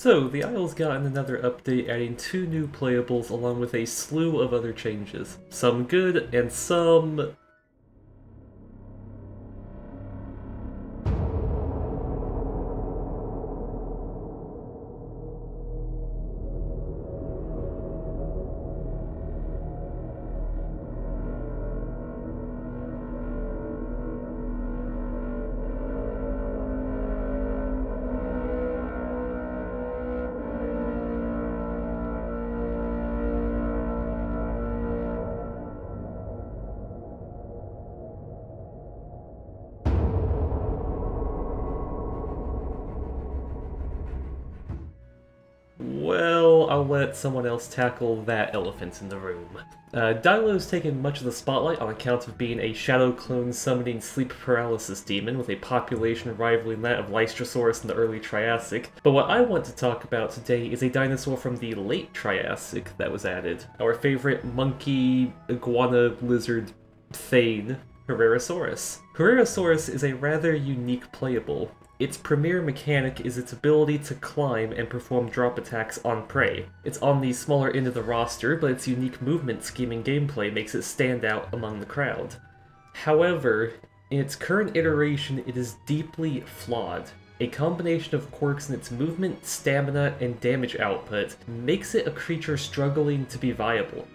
So, the Isle's gotten another update adding two new playables along with a slew of other changes. Some good and some let someone else tackle that elephant in the room. Uh, Dilo's taken much of the spotlight on account of being a shadow clone summoning sleep paralysis demon with a population rivaling that of Lystrosaurus in the early Triassic, but what I want to talk about today is a dinosaur from the late Triassic that was added. Our favorite monkey, iguana, lizard thane, Herrerasaurus. Herrerasaurus is a rather unique playable, its premier mechanic is its ability to climb and perform drop attacks on prey. It's on the smaller end of the roster, but its unique movement scheme and gameplay makes it stand out among the crowd. However, in its current iteration, it is deeply flawed. A combination of quirks in its movement, stamina, and damage output makes it a creature struggling to be viable.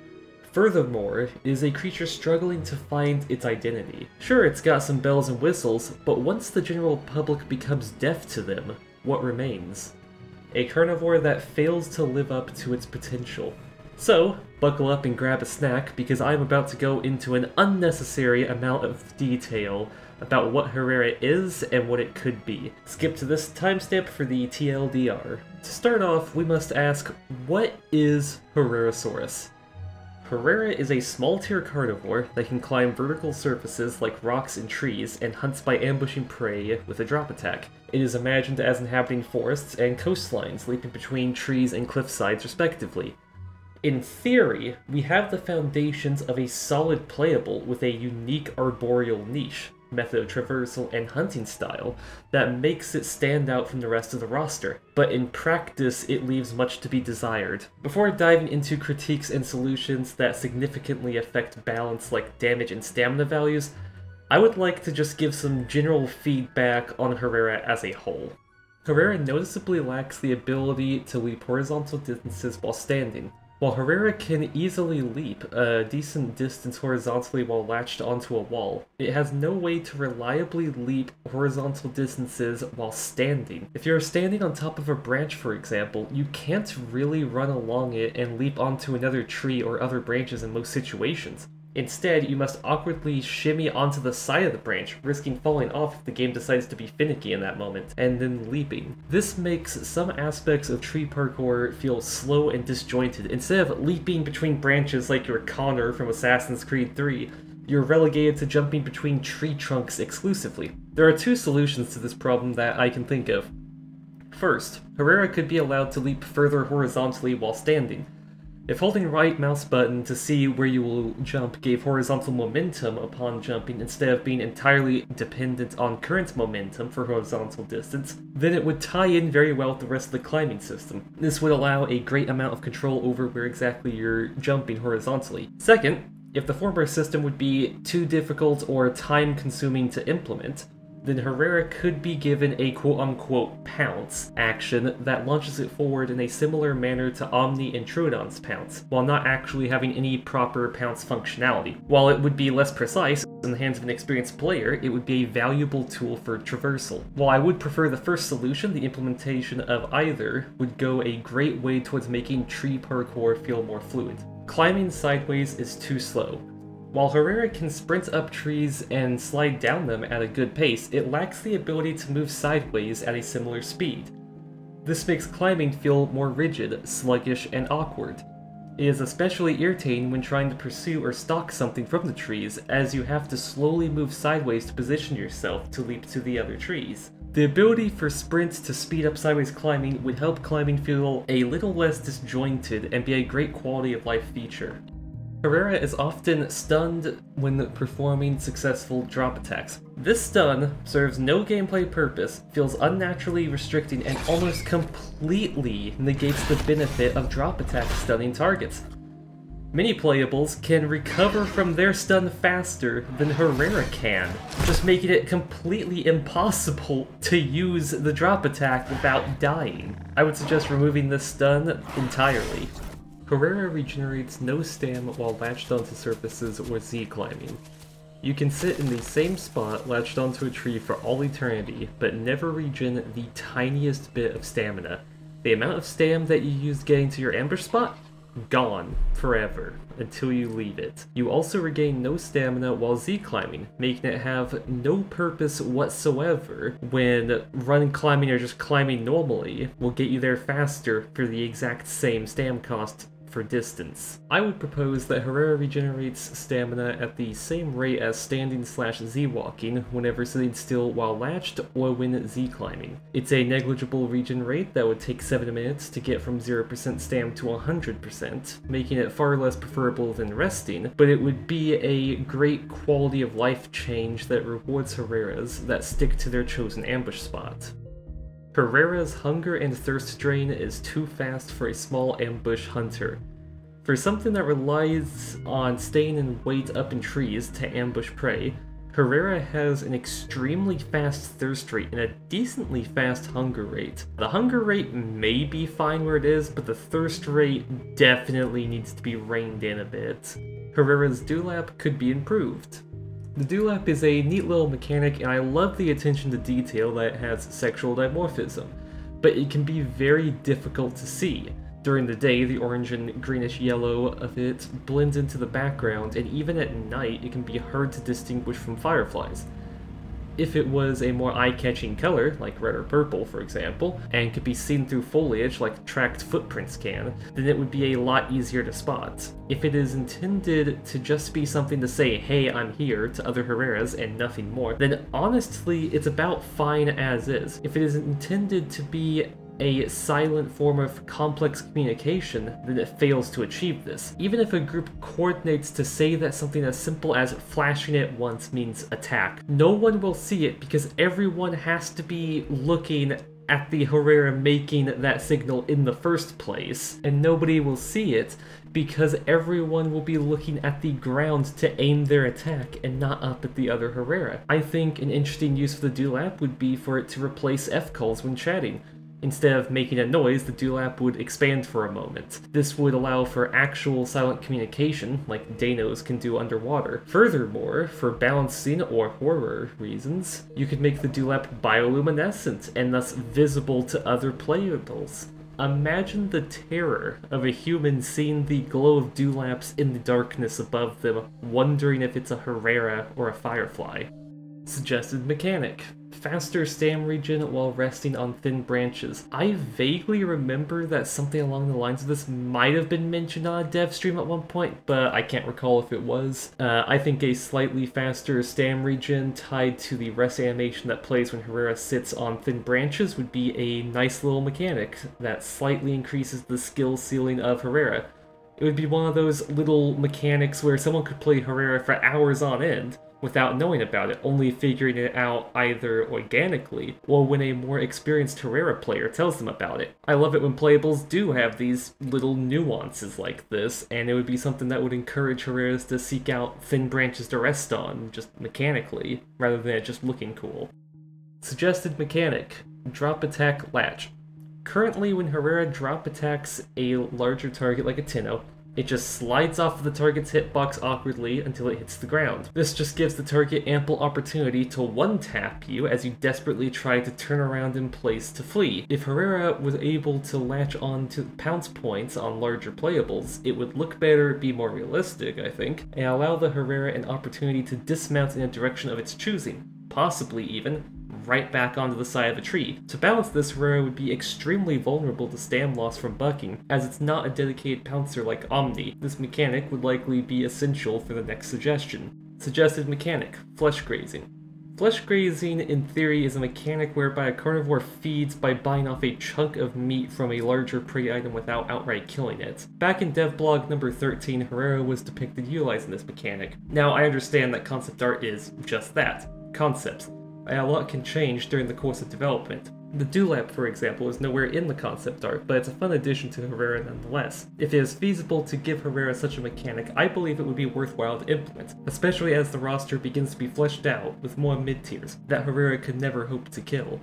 Furthermore, it is a creature struggling to find its identity. Sure, it's got some bells and whistles, but once the general public becomes deaf to them, what remains? A carnivore that fails to live up to its potential. So, buckle up and grab a snack because I'm about to go into an unnecessary amount of detail about what Herrera is and what it could be. Skip to this timestamp for the TLDR. To start off, we must ask, what is Herrerasaurus? Herrera is a small-tier carnivore that can climb vertical surfaces like rocks and trees and hunts by ambushing prey with a drop attack. It is imagined as inhabiting forests and coastlines, leaping between trees and cliff sides respectively. In theory, we have the foundations of a solid playable with a unique arboreal niche, method of traversal, and hunting style that makes it stand out from the rest of the roster, but in practice it leaves much to be desired. Before diving into critiques and solutions that significantly affect balance like damage and stamina values, I would like to just give some general feedback on Herrera as a whole. Herrera noticeably lacks the ability to leap horizontal distances while standing, while Herrera can easily leap a decent distance horizontally while latched onto a wall, it has no way to reliably leap horizontal distances while standing. If you're standing on top of a branch, for example, you can't really run along it and leap onto another tree or other branches in most situations. Instead, you must awkwardly shimmy onto the side of the branch, risking falling off if the game decides to be finicky in that moment, and then leaping. This makes some aspects of tree parkour feel slow and disjointed. Instead of leaping between branches like you're Connor from Assassin's Creed 3, you're relegated to jumping between tree trunks exclusively. There are two solutions to this problem that I can think of. First, Herrera could be allowed to leap further horizontally while standing, if holding right mouse button to see where you will jump gave horizontal momentum upon jumping instead of being entirely dependent on current momentum for horizontal distance, then it would tie in very well with the rest of the climbing system. This would allow a great amount of control over where exactly you're jumping horizontally. Second, if the former system would be too difficult or time consuming to implement, then Herrera could be given a quote-unquote pounce action that launches it forward in a similar manner to Omni and Troodon's pounce, while not actually having any proper pounce functionality. While it would be less precise, in the hands of an experienced player, it would be a valuable tool for traversal. While I would prefer the first solution, the implementation of either would go a great way towards making tree parkour feel more fluid. Climbing sideways is too slow, while Herrera can sprint up trees and slide down them at a good pace, it lacks the ability to move sideways at a similar speed. This makes climbing feel more rigid, sluggish, and awkward. It is especially irritating when trying to pursue or stalk something from the trees, as you have to slowly move sideways to position yourself to leap to the other trees. The ability for sprint to speed up sideways climbing would help climbing feel a little less disjointed and be a great quality of life feature. Herrera is often stunned when performing successful drop attacks. This stun serves no gameplay purpose, feels unnaturally restricting, and almost completely negates the benefit of drop attacks stunning targets. Many playables can recover from their stun faster than Herrera can, just making it completely impossible to use the drop attack without dying. I would suggest removing this stun entirely. Herrera regenerates no stam while latched onto surfaces or Z climbing. You can sit in the same spot latched onto a tree for all eternity, but never regen the tiniest bit of stamina. The amount of stam that you used getting to your ambush spot? Gone. Forever. Until you leave it. You also regain no stamina while Z climbing, making it have no purpose whatsoever when run climbing or just climbing normally will get you there faster for the exact same stam cost for distance. I would propose that Herrera regenerates stamina at the same rate as standing slash Z-walking whenever sitting still while latched or when Z-climbing. It's a negligible regen rate that would take 7 minutes to get from 0% stam to 100%, making it far less preferable than resting, but it would be a great quality of life change that rewards Herreras that stick to their chosen ambush spot. Herrera's hunger and thirst drain is too fast for a small ambush hunter. For something that relies on staying in wait up in trees to ambush prey, Herrera has an extremely fast thirst rate and a decently fast hunger rate. The hunger rate may be fine where it is, but the thirst rate definitely needs to be reined in a bit. Herrera's dewlap could be improved. The dewlap is a neat little mechanic and I love the attention to detail that has sexual dimorphism, but it can be very difficult to see. During the day, the orange and greenish yellow of it blends into the background, and even at night, it can be hard to distinguish from fireflies if it was a more eye-catching color, like red or purple for example, and could be seen through foliage like tracked footprints can, then it would be a lot easier to spot. If it is intended to just be something to say, hey, I'm here, to other Herreras and nothing more, then honestly, it's about fine as is. If it is intended to be a silent form of complex communication, then it fails to achieve this. Even if a group coordinates to say that something as simple as flashing it once means attack, no one will see it because everyone has to be looking at the Herrera making that signal in the first place, and nobody will see it because everyone will be looking at the ground to aim their attack and not up at the other Herrera. I think an interesting use for the dewlap would be for it to replace F-calls when chatting. Instead of making a noise, the dewlap would expand for a moment. This would allow for actual silent communication, like Deinos can do underwater. Furthermore, for balancing or horror reasons, you could make the dewlap bioluminescent and thus visible to other playables. Imagine the terror of a human seeing the glow of dewlaps in the darkness above them, wondering if it's a Herrera or a Firefly. Suggested mechanic faster stam regen while resting on thin branches. I vaguely remember that something along the lines of this might have been mentioned on a dev stream at one point, but I can't recall if it was. Uh, I think a slightly faster stam regen tied to the rest animation that plays when Herrera sits on thin branches would be a nice little mechanic that slightly increases the skill ceiling of Herrera. It would be one of those little mechanics where someone could play Herrera for hours on end, without knowing about it, only figuring it out either organically or when a more experienced Herrera player tells them about it. I love it when playables do have these little nuances like this, and it would be something that would encourage Herreras to seek out thin branches to rest on, just mechanically, rather than just looking cool. Suggested mechanic Drop Attack Latch. Currently, when Herrera drop attacks a larger target like a Teno, it just slides off of the target's hitbox awkwardly until it hits the ground. This just gives the target ample opportunity to one-tap you as you desperately try to turn around in place to flee. If Herrera was able to latch on to pounce points on larger playables, it would look better, be more realistic, I think, and allow the Herrera an opportunity to dismount in a direction of its choosing, possibly even right back onto the side of a tree. To balance this, Herrera would be extremely vulnerable to stam loss from bucking, as it's not a dedicated pouncer like Omni. This mechanic would likely be essential for the next suggestion. Suggested mechanic, flesh grazing. Flesh grazing, in theory, is a mechanic whereby a carnivore feeds by biting off a chunk of meat from a larger prey item without outright killing it. Back in devblog number 13, Herrera was depicted utilizing this mechanic. Now, I understand that concept art is just that concepts. A lot can change during the course of development. The Dewlap, for example, is nowhere in the concept art, but it's a fun addition to Herrera nonetheless. If it is feasible to give Herrera such a mechanic, I believe it would be worthwhile to implement, especially as the roster begins to be fleshed out with more mid-tiers that Herrera could never hope to kill.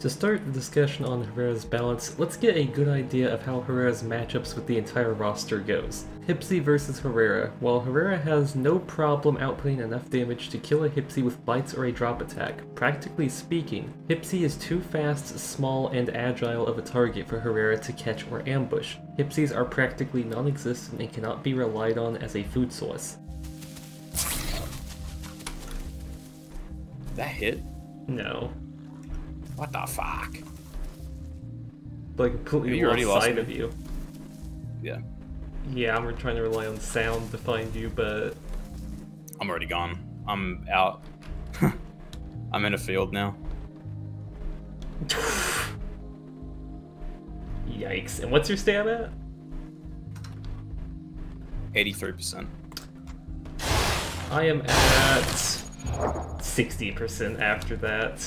To start the discussion on Herrera's balance, let's get a good idea of how Herrera's matchups with the entire roster goes. Hypsi versus Herrera. While Herrera has no problem outputting enough damage to kill a Hypsi with bites or a drop attack, practically speaking, Hypsi is too fast, small, and agile of a target for Herrera to catch or ambush. Hypsies are practically non-existent and cannot be relied on as a food source. That hit? No. What the fuck? Like completely You already lost lost sight me. of you. Yeah. Yeah, I'm trying to rely on sound to find you, but I'm already gone. I'm out. I'm in a field now. yikes. And what's your stab at? 83%. I am at 60% after that.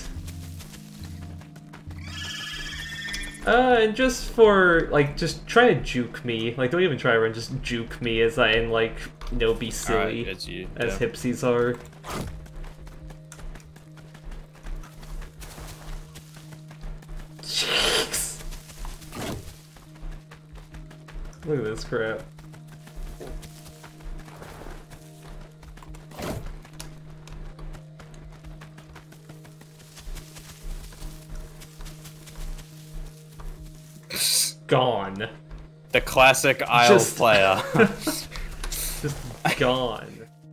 Uh, and just for, like, just try to juke me. Like, don't even try to run, just juke me as I, and, like, you know, be silly. Alright, it's you. as yeah. hypsies are. Jeez. Look at this crap. Gone. The classic Isle Just- player. Just gone.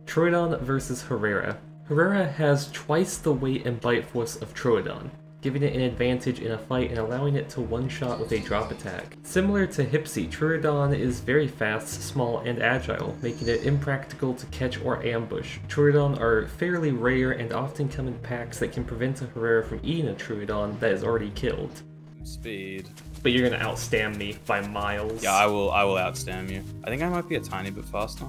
Troodon versus Herrera. Herrera has twice the weight and bite force of Troodon, giving it an advantage in a fight and allowing it to one-shot with a drop attack. Similar to Hypsi, Troodon is very fast, small, and agile, making it impractical to catch or ambush. Troodon are fairly rare and often come in packs that can prevent a Herrera from eating a Troodon that is already killed. Speed. But you're gonna outstand me by miles. Yeah, I will. I will outstam you. I think I might be a tiny bit faster.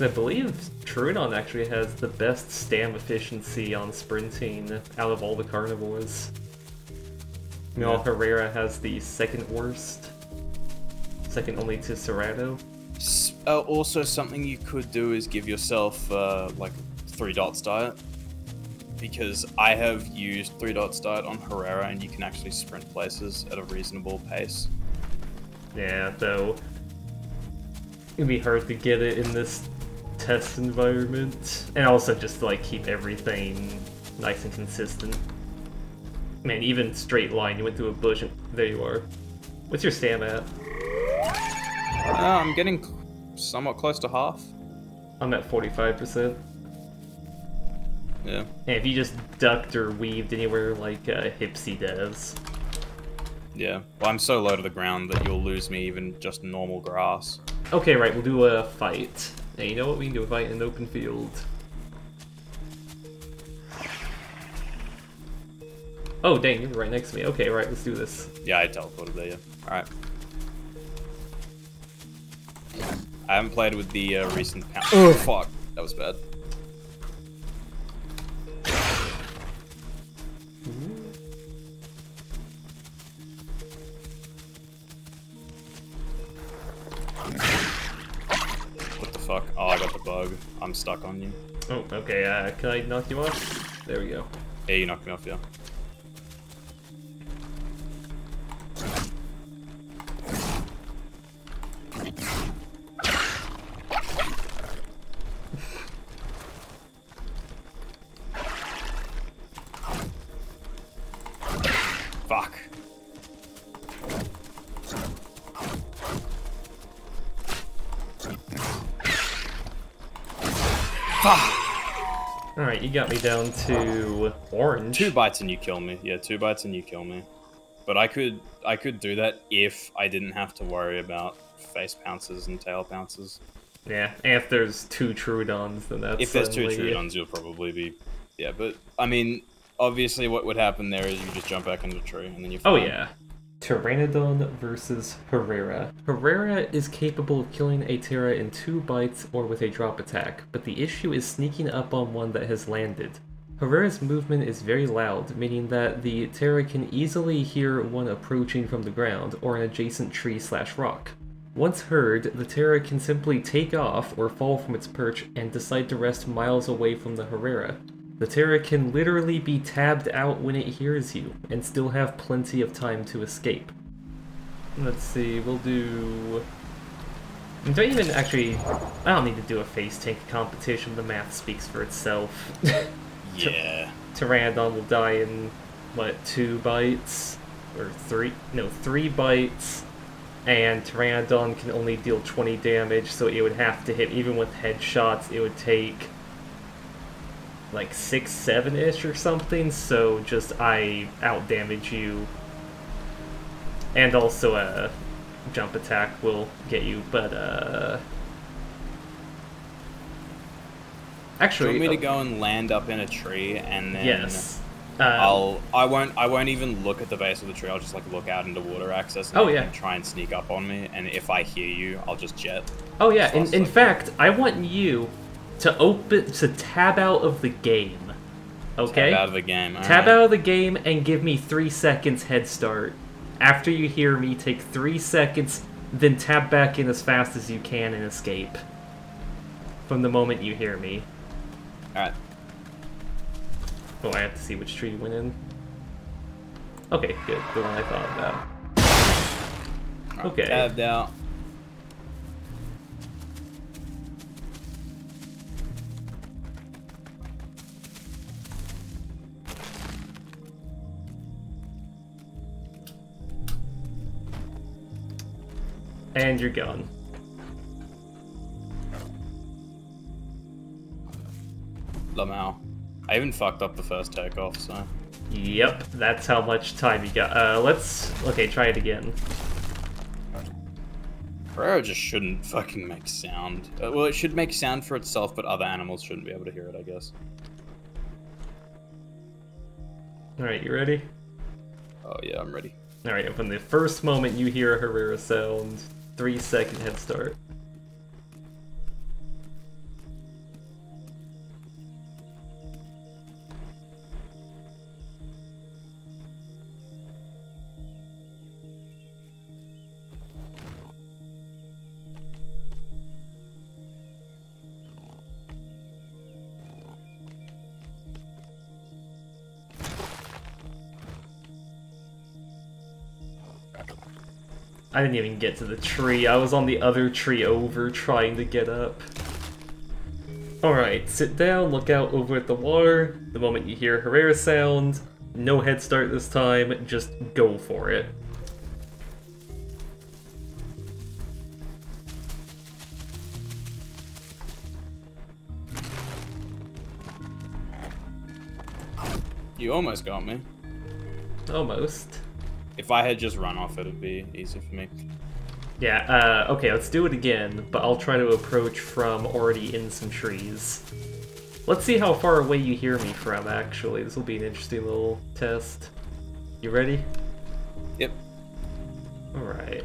I believe Troodon actually has the best stam efficiency on sprinting out of all the carnivores. Meanwhile, Yeah. Herrera has the second worst. Second only to Cerato. Uh, also, something you could do is give yourself uh, like three dots diet, because I have used three dots diet on Herrera, and you can actually sprint places at a reasonable pace. Yeah, though it'd be hard to get it in this test environment, and also just to like keep everything nice and consistent. Man, even straight line, you went through a bush, and there you are. What's your stam at? Uh, I'm getting somewhat close to half. I'm at 45%. Yeah. And if you just ducked or weaved anywhere like uh, Hypsi does. Yeah. Well, I'm so low to the ground that you'll lose me even just normal grass. Okay, right, we'll do a fight. And you know what? We can do a fight in an open field. Oh, dang, you're right next to me. Okay, right, let's do this. Yeah, I teleported there. Yeah. All right. I haven't played with the uh, recent. pa- Oh fuck, that was bad. What the fuck? Oh, I got the bug. I'm stuck on you. Oh, okay, uh, can I knock you off? There we go. Yeah, you knocked me off, yeah. Got me down to orange. Two bites and you kill me. Yeah, two bites and you kill me. But I could I could do that if I didn't have to worry about face pounces and tail pounces. Yeah, and if there's two Troodons, then that's If there's two Troodons, you'll probably be yeah. But I mean, obviously, what would happen there is you just jump back into the tree and then you. Oh yeah. Pteranodon versus Herrera. Herrera is capable of killing a Ptera in two bites or with a drop attack, but the issue is sneaking up on one that has landed. Herrera's movement is very loud, meaning that the Ptera can easily hear one approaching from the ground or an adjacent tree slash rock. Once heard, the Ptera can simply take off or fall from its perch and decide to rest miles away from the Herrera. The Ptera can literally be tabbed out when it hears you, and still have plenty of time to escape. Let's see, we'll do... Do I even actually... I don't need to do a face tank competition, the math speaks for itself. Yeah. Pteranodon will die in, what, two bites? Or three? No, three bites. And Pteranodon can only deal 20 damage, so it would have to hit, even with headshots, it would take like 6, 7-ish or something, so just I outdamage you. And also a jump attack will get you, but uh... Do Actually, you want me uh, to go and land up in a tree and then? Yes. Um, I'll. I won't. I won't even look at the base of the tree. I'll just like look out into water access. And Oh, yeah. can Try and sneak up on me, and if I hear you, I'll just jet. Oh yeah, in, in fact, I want you to open to tab out of the game. Okay? Tab out of the game. Tab alright. out of the game and give me three seconds head start. After you hear me, take three seconds, then tab back in as fast as you can and escape. From the moment you hear me. Alright. Oh, I have to see which tree you went in. Okay, good. The one I thought about. Okay. Tabbed out. And you're gone. Lamau. I even fucked up the first takeoff, so. Yep, that's how much time you got. Uh, let's... Okay, try it again. Herrera just shouldn't fucking make sound. Uh, well, it should make sound for itself, but other animals shouldn't be able to hear it, I guess. Alright, you ready? Oh yeah, I'm ready. Alright, from the first moment you hear a Herrera sound, three second head start. I didn't even get to the tree. I was on the other tree over trying to get up. Alright, sit down, look out over at the water. The moment you hear Herrera sound, no head start this time, just go for it. You almost got me. Almost. If I had just run off, it'd be easy for me. Yeah, uh, okay, let's do it again, but I'll try to approach from already in some trees. Let's see how far away you hear me from, actually. This will be an interesting little test. You ready? Yep. Alright.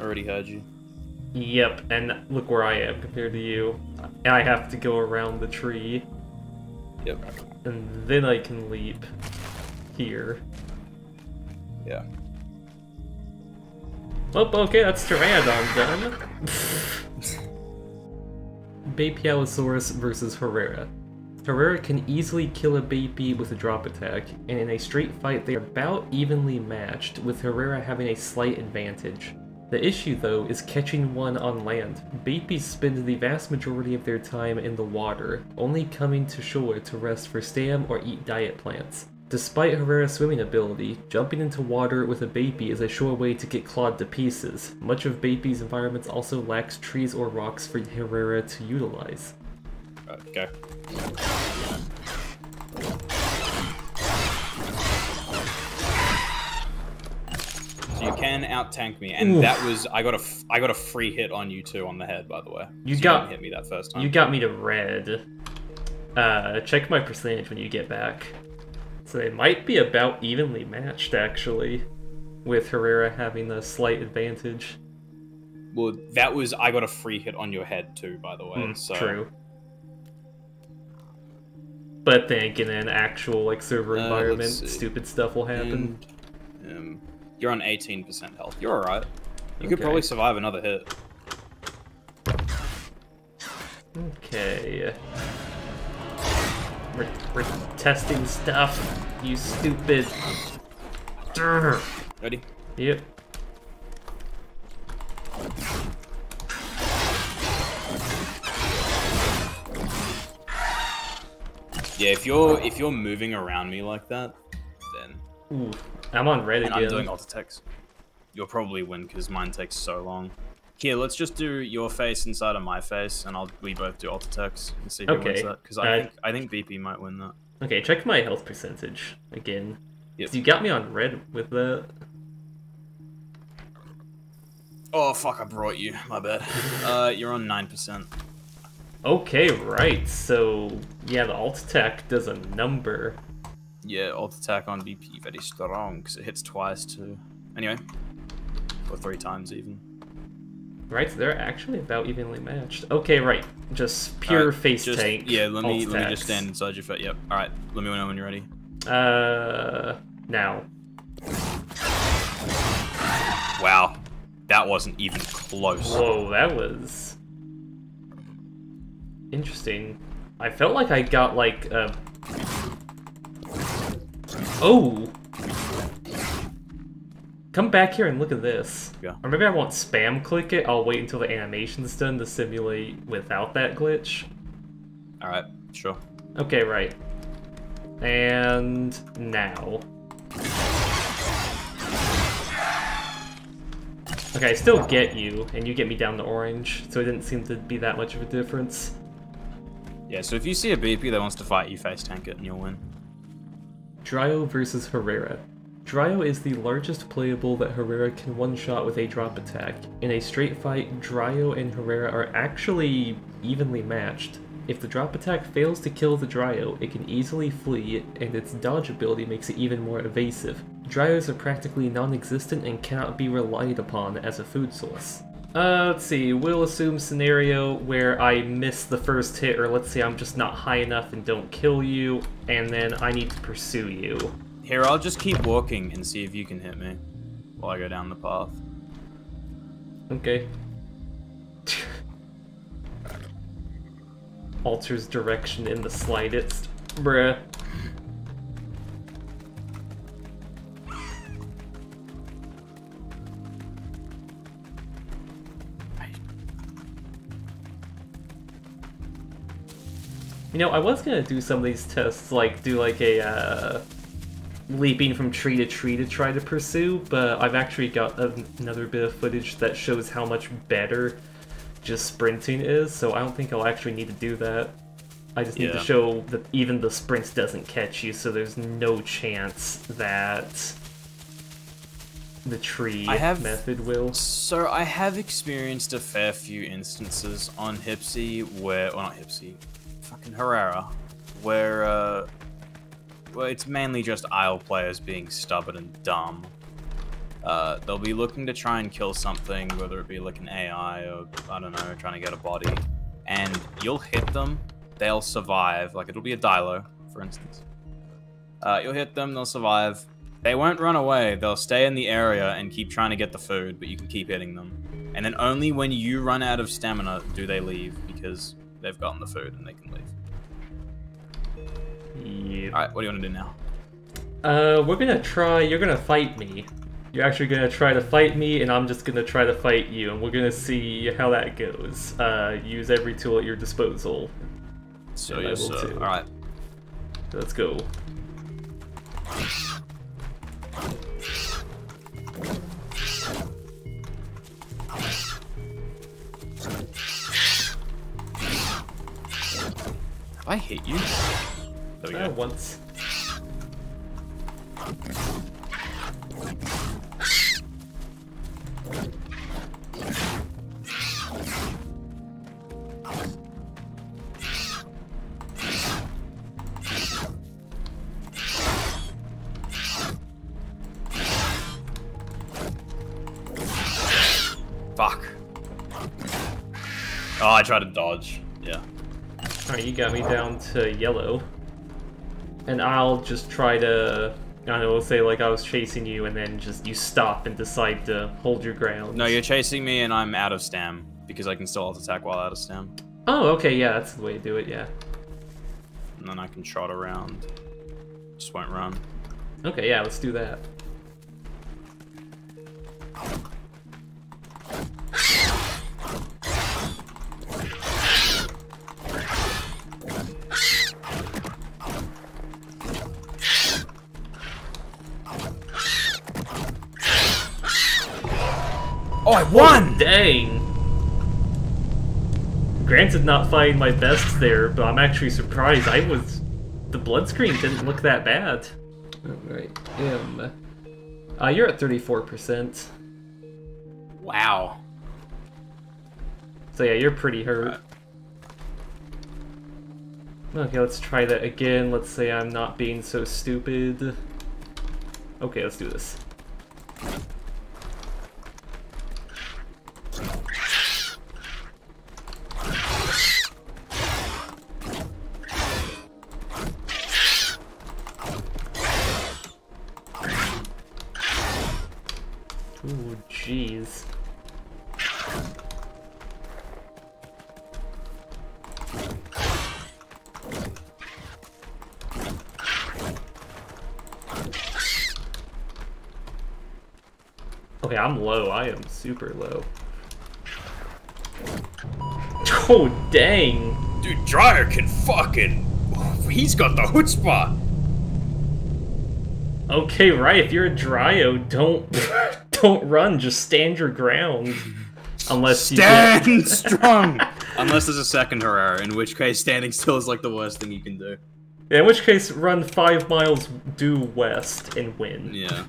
Already heard you. Yep, and look where I am compared to you. I have to go around the tree, Yep. and then I can leap here. Yeah. Oh, okay, that's Pteranodon done. Beipiaosaurus versus Herrera. Herrera can easily kill a Beipi with a drop attack, and in a straight fight they are about evenly matched, with Herrera having a slight advantage. The issue, though, is catching one on land. Beipis spend the vast majority of their time in the water, only coming to shore to rest for stam or eat diet plants. Despite Herrera's swimming ability, jumping into water with a baby is a sure way to get clawed to pieces. Much of baby's environments also lacks trees or rocks for Herrera to utilize. Okay. So you can out tank me, and Oof. that was I got a I got a free hit on you two on the head, by the way. You got you hit me that first time. You got me to red. Uh, check my percentage when you get back. So they might be about evenly matched, actually, with Herrera having a slight advantage. Well, that was I got a free hit on your head too, by the way. Mm, so True. But then again, in an actual like server Uh, environment, stupid stuff will happen. And, um, you're on 18% health. You're alright. You could probably survive another hit. Okay. We're, we're testing stuff, you stupid. Ready? Yep. Yeah, if you're if you're moving around me like that, then Ooh, I'm on red and again. I'm doing alt attacks, you'll probably win because mine takes so long. Here, let's just do your face inside of my face, and I'll we both do alt attacks and see who wins that. Because I uh, think I think BP might win that. Okay, check my health percentage again. Yep. You got me on red with that. Oh fuck! I brought you. My bad. Uh, you're on nine percent. Okay, right. So yeah, the alt attack does a number. Yeah, alt attack on BP very strong because it hits twice too. Anyway, or three times even. Right, so they're actually about evenly matched. Okay, right. Just pure Alright, face just- tank. Yeah, let me let me just stand inside your face. Yep. All right. Let me know when you're ready. Uh, now. Wow, that wasn't even close. Whoa, that was interesting. I felt like I got like a. Oh. Come back here and look at this. Yeah. Or maybe I won't spam click it. I'll wait until the animation's done to simulate without that glitch. All right. Sure. Okay, right. And now. Okay, I still get you, and you get me down to orange, so it didn't seem to be that much of a difference. Yeah. So if you see a BP that wants to fight you, face tank it, and you'll win. Dryo versus Herrera. Dryo is the largest playable that Herrera can one-shot with a drop attack. In a straight fight, Dryo and Herrera are actually evenly matched. If the drop attack fails to kill the Dryo, it can easily flee, and its dodge ability makes it even more evasive. Dryos are practically non-existent and cannot be relied upon as a food source. Uh, let's see, we'll assume scenario where I miss the first hit, or let's say I'm just not high enough and don't kill you, and then I need to pursue you. Here, I'll just keep walking and see if you can hit me while I go down the path. Okay. Alters direction in the slightest. Bruh. You know, I was gonna do some of these tests, like do like a uh, leaping from tree to tree to try to pursue, but I've actually got an- another bit of footage that shows how much better just sprinting is, so I don't think I'll actually need to do that. I just need to show that even the sprint doesn't catch you, so there's no chance that the tree I have- method will. So I have experienced a fair few instances on Hypsi where, well not Hypsi, fucking Herrera, where, uh, well it's mainly just Isle players being stubborn and dumb. Uh, they'll be looking to try and kill something, whether it be like an AI or, I don't know, trying to get a body, and you'll hit them, they'll survive, like it'll be a Dilo, for instance. Uh, you'll hit them, they'll survive, they won't run away. They'll stay in the area and keep trying to get the food, but you can keep hitting them. And then only when you run out of stamina do they leave because they've gotten the food and they can leave. Yeah. All right, what do you want to do now? Uh, we're gonna try. You're gonna fight me. You're actually gonna try to fight me, and I'm just gonna try to fight you, and we're gonna see how that goes. Uh, use every tool at your disposal. So Yeah, yes, level sir. two. All right. Let's go. I hit you? There we go. Once. Oh, I tried to dodge. Yeah. Alright, you got me down to yellow. And I'll just try to, I don't know, say like I was chasing you and then just you stop and decide to hold your ground. No, you're chasing me and I'm out of stam because I can still alt attack while out of stam. Oh, okay, yeah, that's the way to do it, yeah. And then I can trot around. Just won't run. Okay, yeah, let's do that. Granted, not find my best there, but I'm actually surprised. I was. The blood screen didn't look that bad. Alright, M. Uh, you're at 34%. Wow. So yeah, you're pretty hurt. Okay, let's try that again. Let's say I'm not being so stupid. Okay, let's do this. Super low. Oh, dang. Dude, Dryo can fucking. He's got the chutzpah. Okay, right. If you're a Dryo, don't don't run. Just stand your ground. Unless you get... Stand strong. Unless there's a second Herrera, in which case standing still is like the worst thing you can do. Yeah. In which case, run five miles due west and win. Yeah.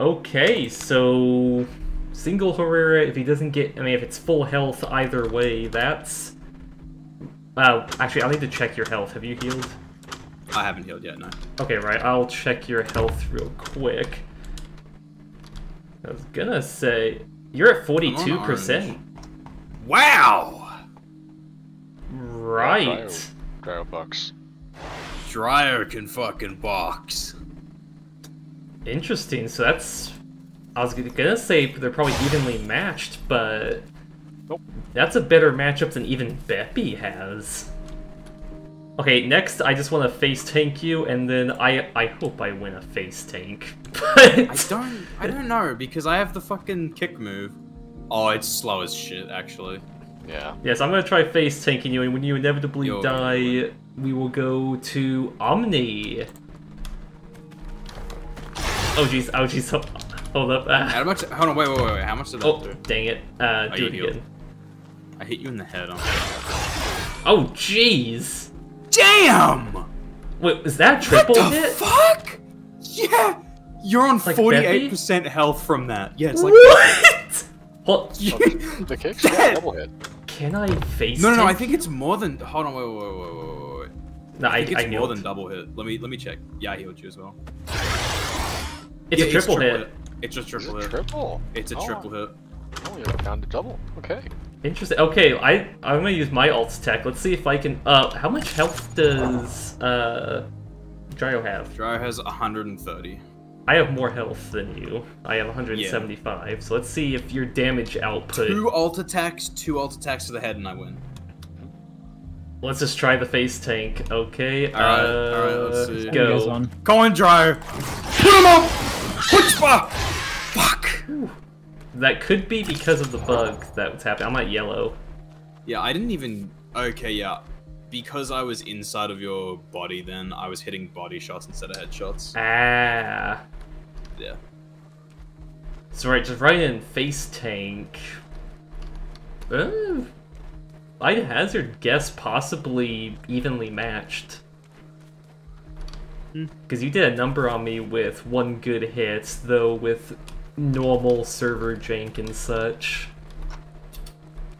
Okay, so single Herrera. If he doesn't get, I mean, if it's full health either way, that's. Uh, actually, I'll need to check your health. Have you healed? I haven't healed yet, no. Okay, right. I'll check your health real quick. I was gonna say you're at forty-two percent. Wow. Right. Cryo, cryo bucks. Dryo can fucking box. Interesting. So that's. I was gonna say they're probably evenly matched, but Nope. that's a better matchup than even Beppy has. Okay, next I just want to face tank you, and then I I hope I win a face tank. I don't I don't know because I have the fucking kick move. Oh, it's slow as shit actually. Yeah. yes, I'm gonna try face tanking you, and when you inevitably Yo. die, we will go to Omni. Oh jeez, oh jeez, oh, hold up. Ah. How much hold on, wait, wait, wait, wait. How much did that Oh, do? dang it. Uh, Oh, do you it healed. again. I hit you in the head. On... Oh jeez. Damn! Wait, is that a triple what the hit? fuck? Yeah! You're on Like 48% health from that. Yeah, it's like what? Hold, You- The kicks? Yeah, Dead. double hit. can I face? No, no, no. I think it's more than. Hold on, wait, wait, wait, wait, wait, wait. No, I think I, it's I more than double hit. Let me let me check. Yeah, I healed you as well. It's Yeah, a triple hit. It's a Is triple it hit. triple? It's a Oh, triple hit. Oh, you're down to double. Okay. Interesting. Okay, I I'm gonna use my alt tech. Let's see if I can. Uh, how much health does uh Dryo have? Dry has 130. I have more health than you. I have 175. So let's see if your damage output. Two alt attacks, two alt attacks to the head, and I win. Let's just try the face tank. Okay. Alright, uh, alright, let's see. How you guys Go. on? Come on, Dryo. Put him up. Chutzpah. Fuck. That could be because of the bug that's happening. I'm at yellow. Yeah, I didn't even. Okay, yeah. Because I was inside of your body, then I was hitting body shots instead of headshots. Ah. Yeah. So right, just right in face tank. Uh, I'd hazard guess possibly evenly matched. Because you did a number on me with one good hit, though with normal server jank and such.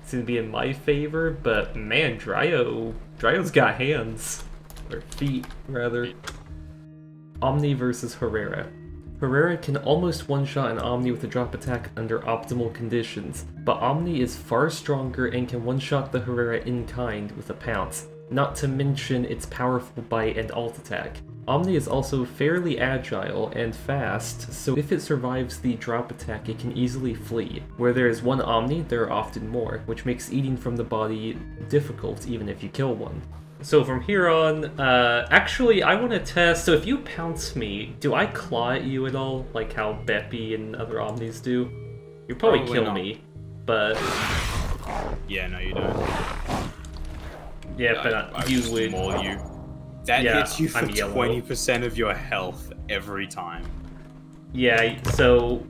Seems to be in my favor, but man, Dryo, Dryo's got hands. Or feet, rather. Omni versus Herrera. Herrera can almost one-shot an Omni with a drop attack under optimal conditions, but Omni is far stronger and can one-shot the Herrera in kind with a pounce, not to mention its powerful bite and alt attack. Omni is also fairly agile and fast, so if it survives the drop attack, it can easily flee. Where there is one Omni, there are often more, which makes eating from the body difficult even if you kill one. So from here on, uh, actually, I want to test. So if you pounce me, do I claw at you at all, like how Beipi and other Omnis do? You probably, Probably kill not. me, but Yeah, no, you don't. Yeah, but I, uh, I you would. Maul you. That Yeah, hits you for twenty percent of your health every time. Yeah, so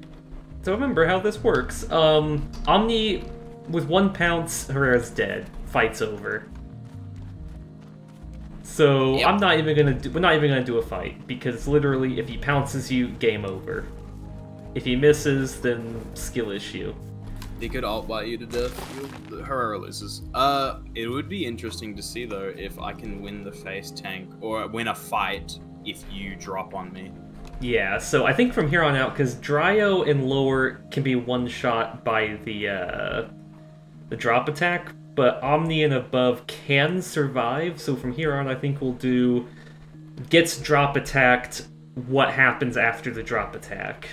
so remember how this works. Um Omni with one pounce, Herrera's dead. Fight's over. So Yep. I'm not even gonna do we're not even gonna do a fight, because literally if he pounces you, game over. If he misses, then skill issue. He could alt bite you to death. You, Herrera loses. Uh, it would be interesting to see though if I can win the face tank or win a fight if you drop on me. Yeah, so I think from here on out, because Dryo and lower can be one shot by the uh, the drop attack, but Omni and above can survive. So from here on, I think we'll do gets drop attacked. What happens after the drop attack?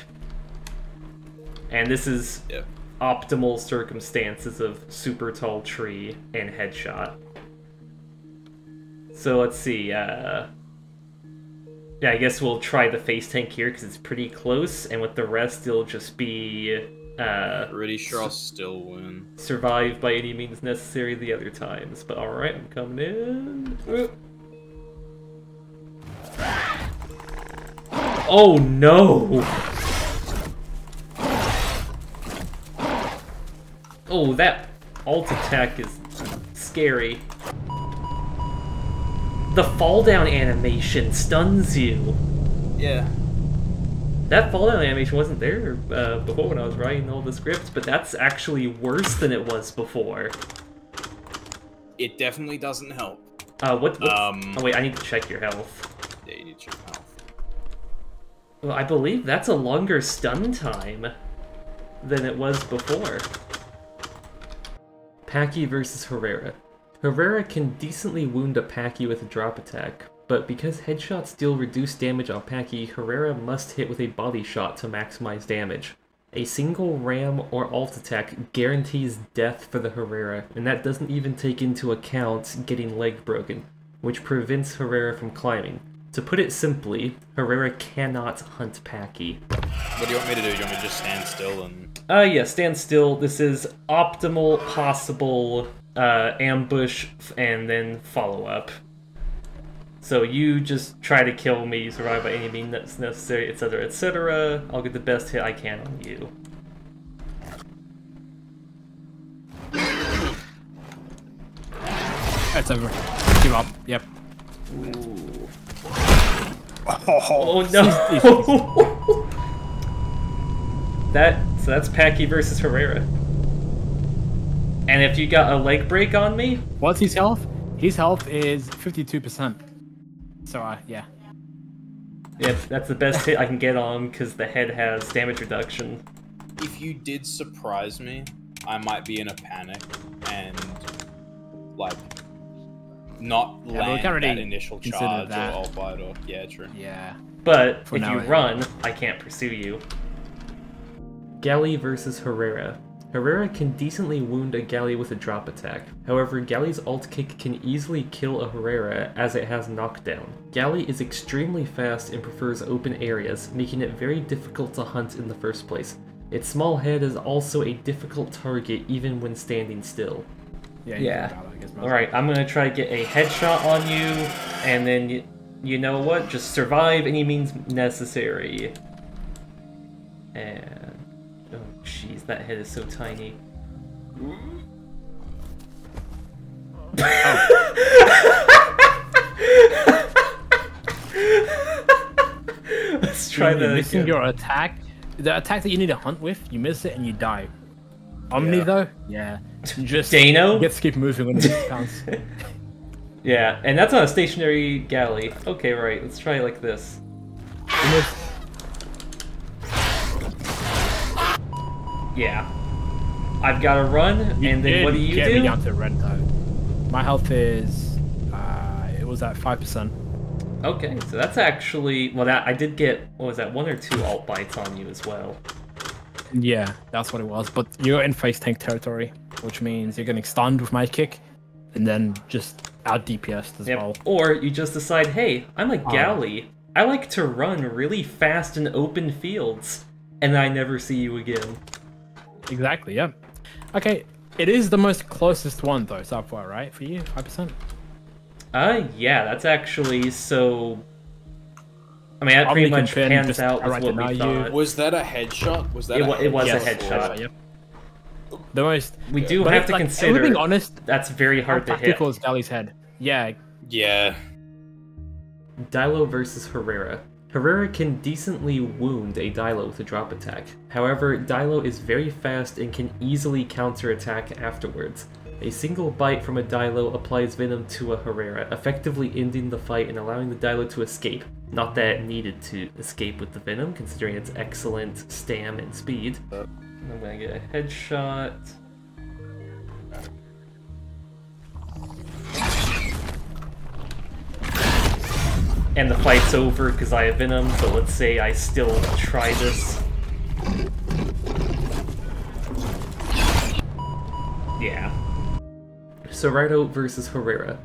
And this is Yep. Optimal circumstances of super tall tree and headshot. So let's see. Uh, yeah, I guess we'll try the face tank here because it's pretty close, and with the rest, it'll just be uh, Pretty sure I'll still win. survive by any means necessary the other times. But all right, I'm coming in. Oop. Oh no! Oh, that alt attack is scary. The fall down animation stuns you. Yeah. That fall down animation wasn't there uh, before when I was writing all the scripts, but that's actually worse than it was before. It definitely doesn't help. Uh, what? What's, Um, oh wait, I need to check your health. Yeah, you need to check health. Well, I believe that's a longer stun time than it was before. Pachy versus Herrera. Herrera can decently wound a Pachy with a drop attack, but because headshots deal reduced damage on Pachy, Herrera must hit with a body shot to maximize damage. A single ram or alt attack guarantees death for the Herrera, and that doesn't even take into account getting leg broken, which prevents Herrera from climbing. To put it simply, Herrera cannot hunt Pachy. What do you want me to do? Do you want me to just stand still and Uh, yeah, stand still. This is optimal possible uh, ambush and then follow up. So you just try to kill me, survive by any means that's necessary, etc., etc. I'll get the best hit I can on you. It's over. Give up. Yep. Oh no! that so that's Pachy versus Herrera. And if you got a leg break on me, What's his health? His health is 52%. So, uh, yeah. yeah, that's the best hit I can get on because the head has damage reduction. if you did surprise me, I might be in a panic and like not Yeah, but we land can't that initial consider charge that. or alt bite or yeah, true. Yeah. But For if you anyway. run, I can't pursue you. Galli versus Herrera. Herrera can decently wound a Galli with a drop attack. However, Galli's alt kick can easily kill a Herrera as it has knockdown. Galli is extremely fast and prefers open areas, making it very difficult to hunt in the first place. Its small head is also a difficult target even when standing still. Yeah. Yeah. can battle, I guess, most- Alright, I'm gonna try to get a headshot on you, and then you, you know what? Just survive any means necessary. And. Oh, jeez, that head is so tiny. Oh. Let's try You're that missing again. your attack. The attack that you need to hunt with, you miss it and you die. Omni Yeah. though, yeah. You just Dano? get to keep moving when it counts. Yeah, and that's on a stationary Galli. Okay, right, let's try it like this. Yeah. I've got to run, and then what do you get do? me down to red though. My health is, uh, it was at five percent. Okay, so that's actually well. That I did get what was that one or two alt bites on you as well. Yeah, that's what it was. But you're in face tank territory, which means you're getting stunned with my kick, and then just out DPS as Yep. well. Or you just decide, hey, I'm a Oh. Galli. I like to run really fast in open fields, and I never see you again. Exactly. Yeah. Okay. It is the most closest one though, so far, right? For you, five percent. Uh, yeah, that's actually so. I mean, that Probably pretty much confirm pans out with outright what we deny you. Was that a headshot? Was that It a wa- it was a headshot? headshot. Yep. The most. We do have to like, consider Being honest, that's very hard to hit. tactical is Dali's head? Yeah. Yeah. Dilo versus Herrera. Herrera can decently wound a Dilo with a drop attack. However, Dilo is very fast and can easily counterattack afterwards. A single bite from a Dilo applies venom to a Herrera, effectively ending the fight and allowing the Dilo to escape. Not that it needed to escape with the venom, considering its excellent stam and speed. Uh, I'm gonna get a headshot. and the fight's over because I have Venom, so let's say I still try this. Yeah. Cerato versus Herrera.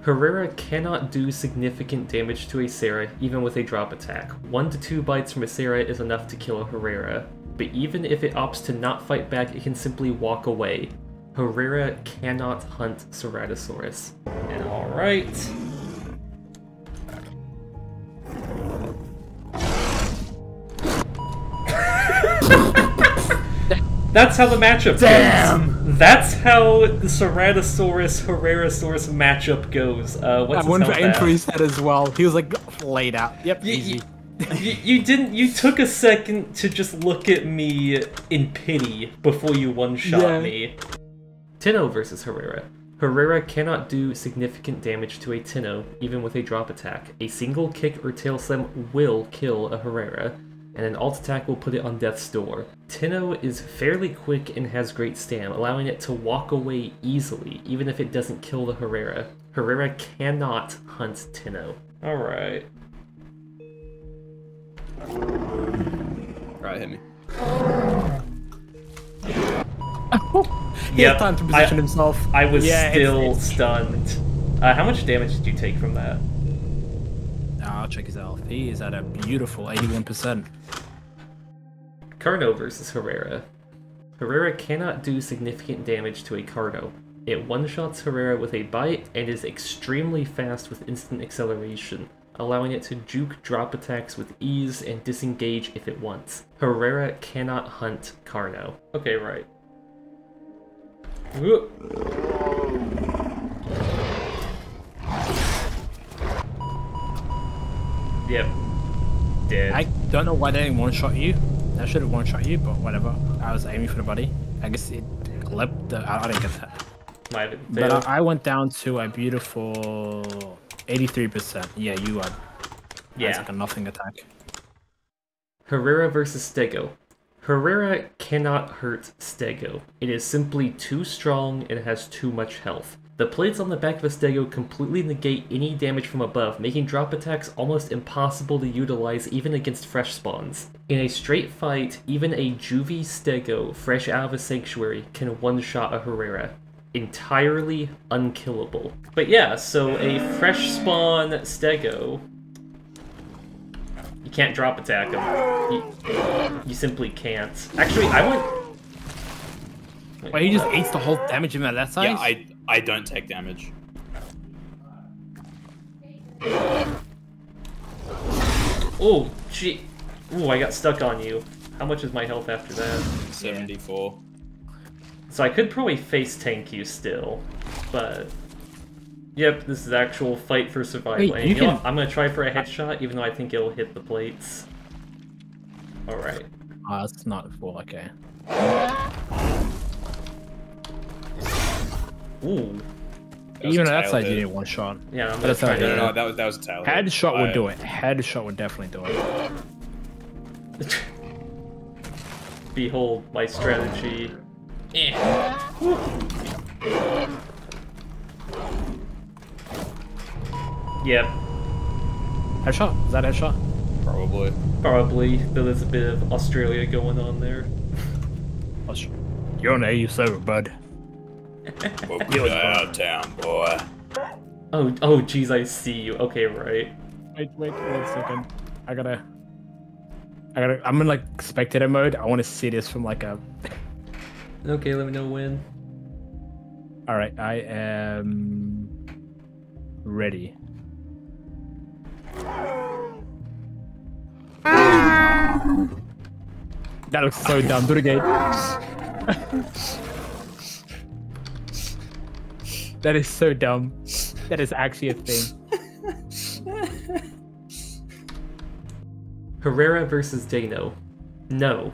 Herrera cannot do significant damage to a Sarah even with a drop attack. One to two bites from a Sarah is enough to kill a Herrera, but even if it opts to not fight back, it can simply walk away. Herrera cannot hunt Ceratosaurus. And alright. That's how the matchup Damn! goes. That's how the Ceratosaurus Herrerasaurus matchup goes. Uh, what's I his went for health at? into his head as well. He was like laid out. Yep. You, easy. You, you, you didn't. You took a second to just look at me in pity before you one-shot Yeah. me. Teno versus Herrera. Herrera cannot do significant damage to a Teno, even with a drop attack. A single kick or tail slam will kill a Herrera, and an alt attack will put it on death's door. Teno is fairly quick and has great stam, allowing it to walk away easily, even if it doesn't kill the Herrera. Herrera cannot hunt Teno. Alright. Right, hit me. He Yep, had time to I- position himself. I was Yeah, it's- still it's- stunned. Uh, how much damage did you take from that? I'll check his health. He is at a beautiful 81%. Carno versus Herrera. Herrera cannot do significant damage to a Carno. It one-shots Herrera with a bite and is extremely fast with instant acceleration, allowing it to juke drop attacks with ease and disengage if it wants. Herrera cannot hunt Carno. Okay, right. Whoop. Yep. Dead. I don't know why they didn't one shot you. I should have one shot you, but whatever. I was aiming for the body. I guess it clipped. The, I, I didn't get that. Might have But. I, I went down to a beautiful 83%. Yeah, you are. yeah. That's like a nothing attack. Herrera versus Stego. Herrera cannot hurt Stego. It is simply too strong and has too much health. The plates on the back of a Stego completely negate any damage from above, making drop attacks almost impossible to utilize even against fresh spawns. In a straight fight, even a juvie Stego fresh out of a sanctuary can one-shot a Herrera. Entirely unkillable. But yeah, so a fresh spawn Stego you can't drop attack him. You, you simply can't. Actually, I went. Wait, he just eats the whole damage in that that size? Yeah, I I don't take damage. Oh, gee. Ooh, I got stuck on you. How much is my health after that? 74. So I could probably face tank you still, but. Yep, this is actual fight for survival. Wait, and you you can- what? I'm gonna try for a headshot, even though I think it'll hit the plates. Alright. Oh, that's not a full. Okay. Ooh. That was Even a at that tail size, you hit. did one shot. Yeah, I'm gonna that's try No, no, no, that was that was a tail. hit. Headshot would do it. Headshot would definitely do it. behold my strategy. Eh. Yep, Headshot? Is that a headshot? Probably. probably. Though there's a bit of Australia going on there. You're an AU server, bud. Welcome to our town, boy. Oh, oh, jeez, I see you. Okay, right. Wait, wait, one second. I gotta. I gotta. I'm in like spectator mode. I want to see this from like a. Okay, let me know when. All right, I am ready. That looks so dumb. Do it again. that is so dumb. That is actually a thing. Herrera versus Deino. No.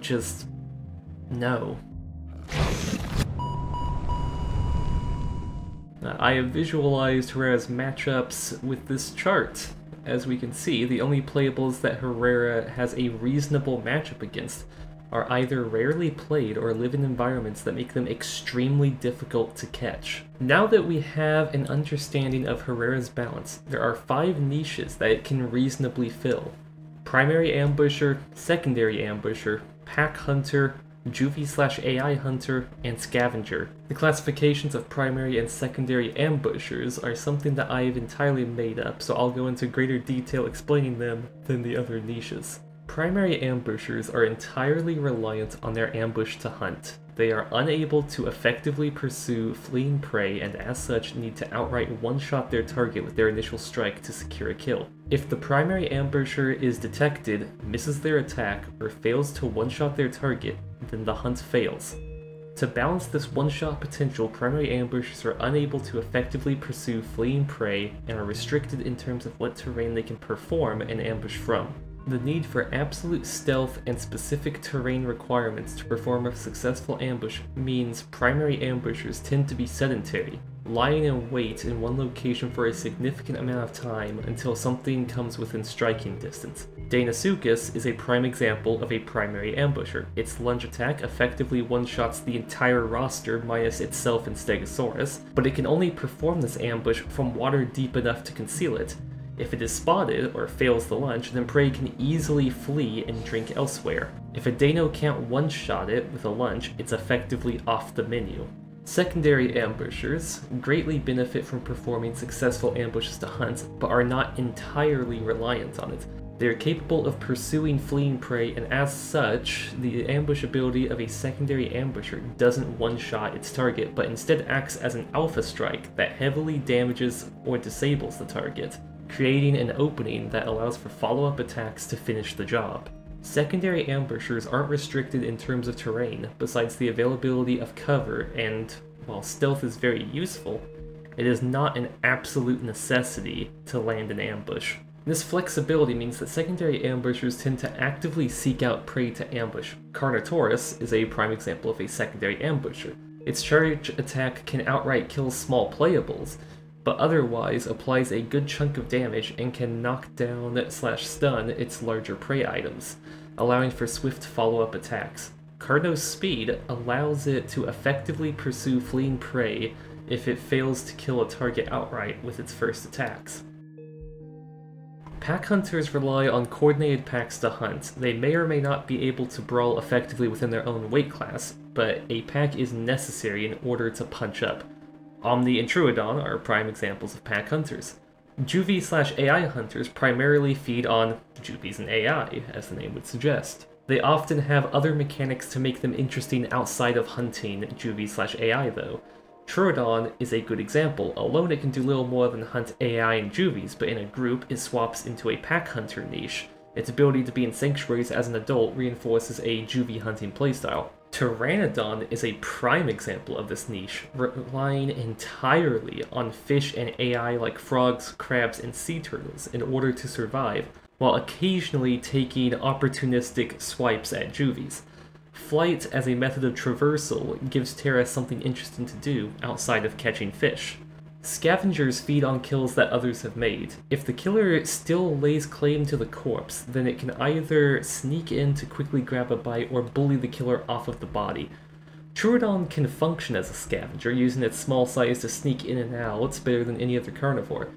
Just no. Uh, I have visualized Herrera's matchups with this chart. As we can see, the only playables that Herrera has a reasonable matchup against are either rarely played or live in environments that make them extremely difficult to catch. Now that we have an understanding of Herrera's balance, there are five niches that it can reasonably fill. Primary Ambusher, Secondary Ambusher, Pack Hunter, Juvie slash AI Hunter, and Scavenger. The classifications of primary and secondary ambushers are something that I have entirely made up, so I'll go into greater detail explaining them than the other niches. Primary ambushers are entirely reliant on their ambush to hunt. They are unable to effectively pursue fleeing prey and as such need to outright one-shot their target with their initial strike to secure a kill. If the primary ambusher is detected, misses their attack, or fails to one-shot their target, then the hunt fails. To balance this one-shot potential, primary ambushers are unable to effectively pursue fleeing prey and are restricted in terms of what terrain they can perform an ambush from. The need for absolute stealth and specific terrain requirements to perform a successful ambush means primary ambushers tend to be sedentary, lying in wait in one location for a significant amount of time until something comes within striking distance. Deinosuchus is a prime example of a primary ambusher. Its lunge attack effectively one-shots the entire roster minus itself and Stegosaurus, but it can only perform this ambush from water deep enough to conceal it. If it is spotted or fails the lunge, then prey can easily flee and drink elsewhere. If a Deino can't one-shot it with a lunge, it's effectively off the menu. Secondary ambushers greatly benefit from performing successful ambushes to hunt, but are not entirely reliant on it. They are capable of pursuing fleeing prey, and as such, the ambush ability of a secondary ambusher doesn't one-shot its target, but instead acts as an alpha strike that heavily damages or disables the target, creating an opening that allows for follow-up attacks to finish the job. Secondary ambushers aren't restricted in terms of terrain, besides the availability of cover, and while stealth is very useful, it is not an absolute necessity to land an ambush. This flexibility means that secondary ambushers tend to actively seek out prey to ambush. Carnotaurus is a prime example of a secondary ambusher. Its charge attack can outright kill small playables, but otherwise applies a good chunk of damage and can knock down slash stun its larger prey items, allowing for swift follow-up attacks. Carno's speed allows it to effectively pursue fleeing prey if it fails to kill a target outright with its first attacks. Pack hunters rely on coordinated packs to hunt. They may or may not be able to brawl effectively within their own weight class, but a pack is necessary in order to punch up. Omni and Troodon are prime examples of pack hunters. Juvie slash AI hunters primarily feed on Juvies and AI, as the name would suggest. They often have other mechanics to make them interesting outside of hunting Juvie slash AI though. Troodon is a good example. Alone it can do little more than hunt AI and Juvies, but in a group it swaps into a pack hunter niche. Its ability to be in sanctuaries as an adult reinforces a Juvie hunting playstyle. Pteranodon is a prime example of this niche, relying entirely on fish and AI like frogs, crabs, and sea turtles in order to survive, while occasionally taking opportunistic swipes at juvies. Flight as a method of traversal gives Ptera something interesting to do outside of catching fish. Scavengers feed on kills that others have made. If the killer still lays claim to the corpse, then it can either sneak in to quickly grab a bite or bully the killer off of the body. Troodon can function as a scavenger, using its small size to sneak in and out better than any other carnivore.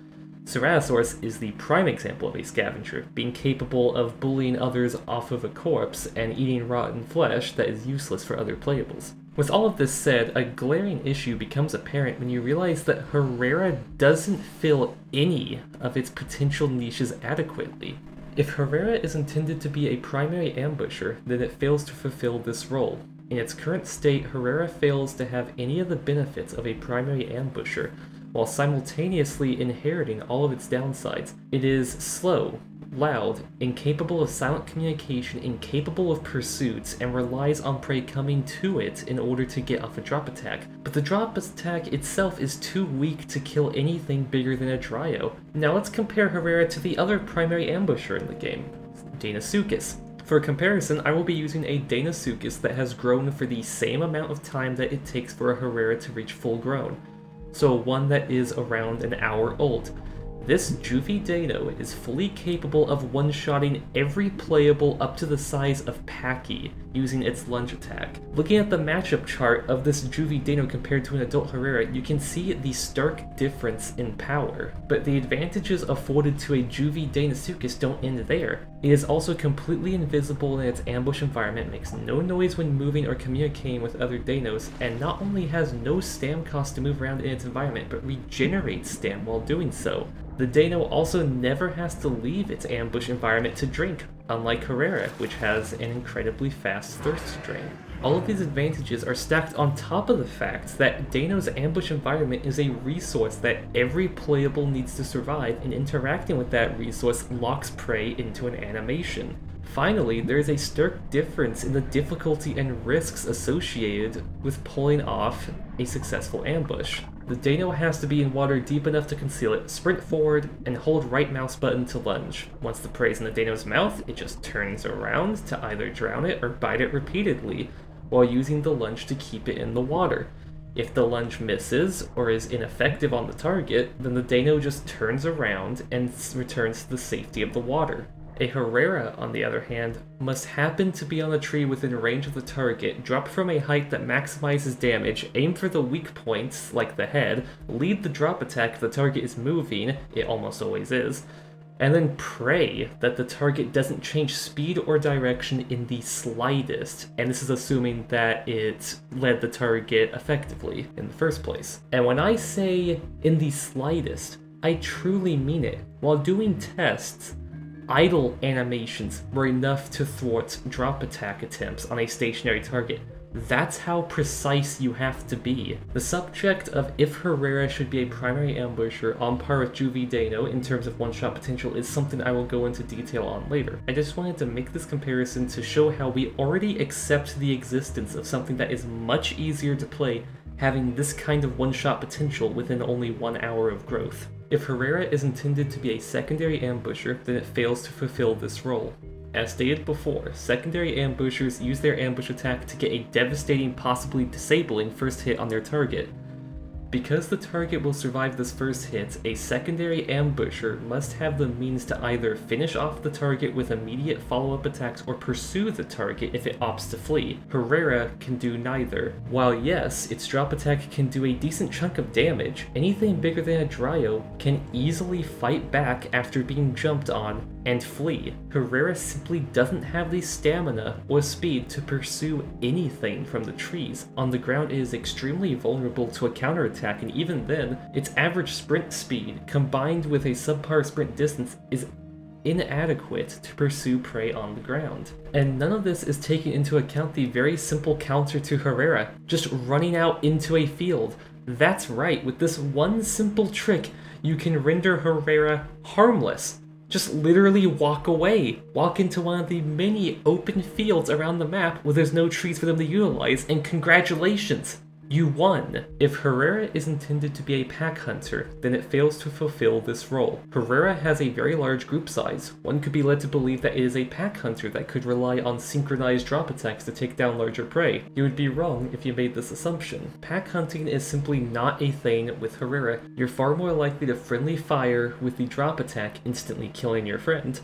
Ceratosaurus is the prime example of a scavenger, being capable of bullying others off of a corpse and eating rotten flesh that is useless for other playables. With all of this said, a glaring issue becomes apparent when you realize that Herrera doesn't fill any of its potential niches adequately. If Herrera is intended to be a primary ambusher, then it fails to fulfill this role. In its current state, Herrera fails to have any of the benefits of a primary ambusher, while simultaneously inheriting all of its downsides. It is slow, loud, incapable of silent communication, incapable of pursuits, and relies on prey coming to it in order to get off a drop attack. But the drop attack itself is too weak to kill anything bigger than a Dryo. Now let's compare Herrera to the other primary ambusher in the game, Deinosuchus. For comparison, I will be using a Deinosuchus that has grown for the same amount of time that it takes for a Herrera to reach full grown so one that is around an hour old. This Juvie Deino is fully capable of one-shotting every playable up to the size of Pachy using its lunge attack. Looking at the matchup chart of this Juvie Deino compared to an adult Herrera, you can see the stark difference in power, but the advantages afforded to a Juvie Deinosuchus don't end there. It is also completely invisible in its ambush environment, makes no noise when moving or communicating with other Deinos, and not only has no stam cost to move around in its environment, but regenerates stam while doing so. The Deino also never has to leave its ambush environment to drink, unlike Herrera, which has an incredibly fast thirst drain. All of these advantages are stacked on top of the fact that Deino's ambush environment is a resource that every playable needs to survive, and interacting with that resource locks prey into an animation. Finally, there is a stark difference in the difficulty and risks associated with pulling off a successful ambush. The Deino has to be in water deep enough to conceal it, sprint forward, and hold right mouse button to lunge. Once the prey is in the Deino's mouth, it just turns around to either drown it or bite it repeatedly, while using the lunge to keep it in the water. If the lunge misses or is ineffective on the target, then the Dano just turns around and returns to the safety of the water. A Herrera, on the other hand, must happen to be on a tree within range of the target, drop from a height that maximizes damage, aim for the weak points, like the head, lead the drop attack if the target is moving, it almost always is, and then pray that the target doesn't change speed or direction in the slightest, and this is assuming that it led the target effectively in the first place. And when I say in the slightest, I truly mean it. While doing tests, idle animations were enough to thwart drop attack attempts on a stationary target. That's how precise you have to be. The subject of if Herrera should be a primary ambusher on par with Juvie Deino in terms of one-shot potential is something I will go into detail on later. I just wanted to make this comparison to show how we already accept the existence of something that is much easier to play having this kind of one-shot potential within only one hour of growth. If Herrera is intended to be a secondary ambusher, then it fails to fulfill this role. As stated before, secondary ambushers use their ambush attack to get a devastating, possibly disabling first hit on their target. Because the target will survive this first hit, a secondary ambusher must have the means to either finish off the target with immediate follow-up attacks or pursue the target if it opts to flee. Herrera can do neither. While yes, its drop attack can do a decent chunk of damage, anything bigger than a Dryo can easily fight back after being jumped on and flee. Herrera simply doesn't have the stamina or speed to pursue anything from the trees. On the ground it is extremely vulnerable to a counterattack and even then, its average sprint speed combined with a subpar sprint distance is inadequate to pursue prey on the ground. And none of this is taking into account the very simple counter to Herrera, just running out into a field. That's right, with this one simple trick, you can render Herrera harmless just literally walk away. Walk into one of the many open fields around the map where there's no trees for them to utilize, and congratulations! You won! If Herrera is intended to be a pack hunter, then it fails to fulfill this role. Herrera has a very large group size. One could be led to believe that it is a pack hunter that could rely on synchronized drop attacks to take down larger prey. You would be wrong if you made this assumption. Pack hunting is simply not a thing with Herrera. You're far more likely to friendly fire with the drop attack, instantly killing your friend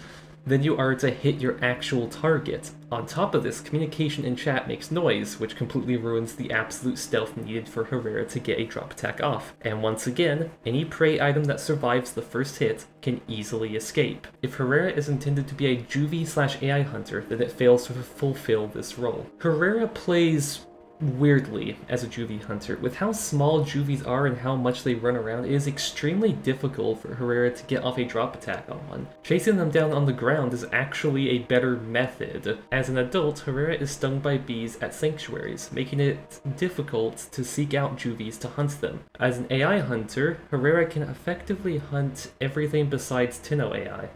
than you are to hit your actual target. On top of this, communication in chat makes noise, which completely ruins the absolute stealth needed for Herrera to get a drop attack off. And once again, any prey item that survives the first hit can easily escape. If Herrera is intended to be a juvie slash AI hunter, then it fails to fulfill this role. Herrera plays weirdly as a juvie hunter. With how small juvies are and how much they run around, it is extremely difficult for Herrera to get off a drop attack on one. Chasing them down on the ground is actually a better method. As an adult, Herrera is stung by bees at sanctuaries, making it difficult to seek out juvies to hunt them. As an AI hunter, Herrera can effectively hunt everything besides Teno AI.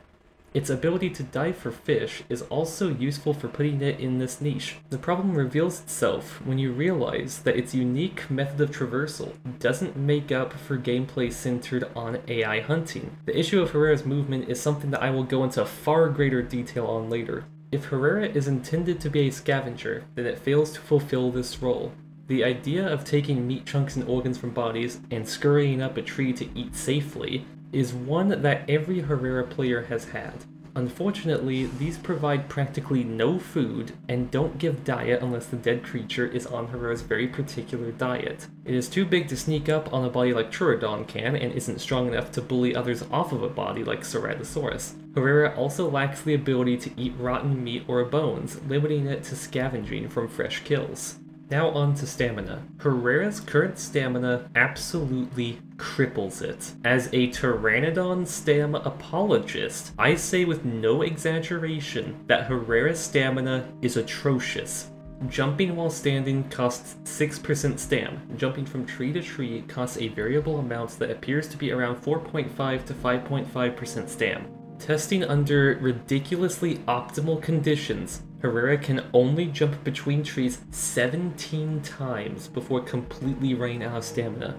Its ability to dive for fish is also useful for putting it in this niche. The problem reveals itself when you realize that its unique method of traversal doesn't make up for gameplay centered on AI hunting. The issue of Herrera's movement is something that I will go into far greater detail on later. If Herrera is intended to be a scavenger, then it fails to fulfill this role. The idea of taking meat chunks and organs from bodies and scurrying up a tree to eat safely is one that every Herrera player has had. Unfortunately, these provide practically no food and don't give diet unless the dead creature is on Herrera's very particular diet. It is too big to sneak up on a body like Troodon can and isn't strong enough to bully others off of a body like Ceratosaurus. Herrera also lacks the ability to eat rotten meat or bones, limiting it to scavenging from fresh kills. Now on to stamina. Herrera's current stamina absolutely cripples it. As a Pteranodon stam apologist, I say with no exaggeration that Herrera's stamina is atrocious. Jumping while standing costs 6% stam. Jumping from tree to tree costs a variable amount that appears to be around 4.5 to 5.5% stam. Testing under ridiculously optimal conditions, Herrera can only jump between trees 17 times before completely running out of stamina.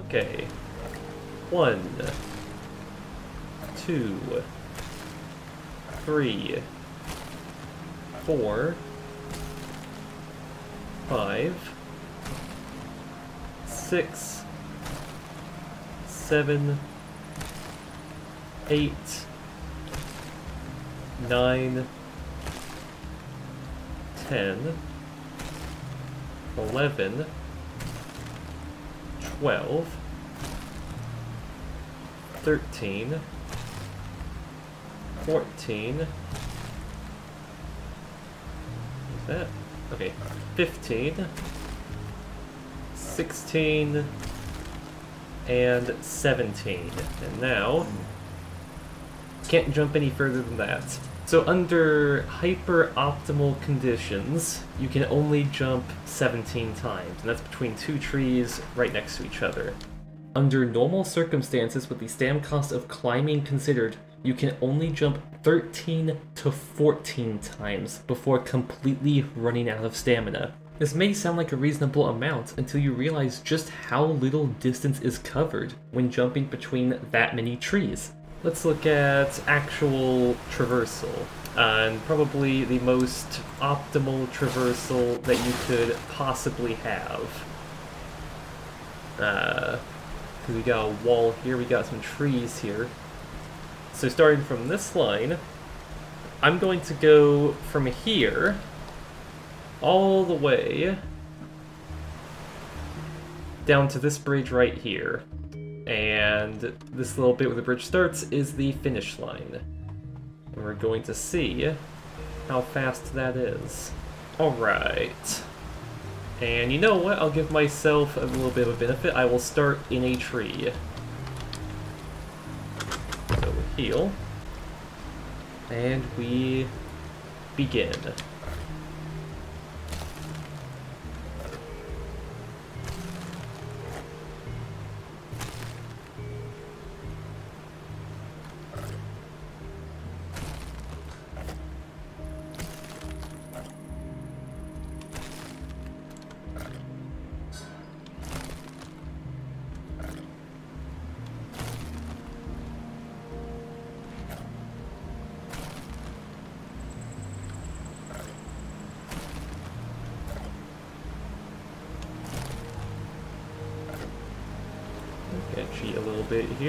Okay. One. Two. Three. Four. Five. Six. Seven. Eight. Nine. 10, 11, 12, 13, 14, is that? Okay, 15, 16, and 17. And now, can't jump any further than that. So under hyper-optimal conditions, you can only jump 17 times, and that's between two trees right next to each other. Under normal circumstances, with the stam cost of climbing considered, you can only jump 13 to 14 times before completely running out of stamina. This may sound like a reasonable amount until you realize just how little distance is covered when jumping between that many trees. Let's look at actual traversal, and probably the most optimal traversal that you could possibly have. Uh, we got a wall here, we got some trees here. So starting from this line, I'm going to go from here all the way down to this bridge right here. And this little bit where the bridge starts is the finish line. And we're going to see how fast that is. Alright. And you know what? I'll give myself a little bit of a benefit. I will start in a tree. So we heal. And we begin.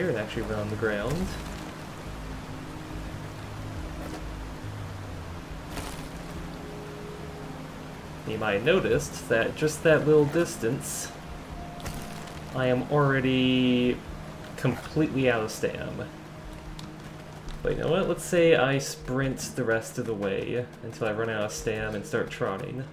And actually run on the ground. You might have noticed that just that little distance, I am already completely out of stam. But you know what? Let's say I sprint the rest of the way until I run out of stam and start trotting.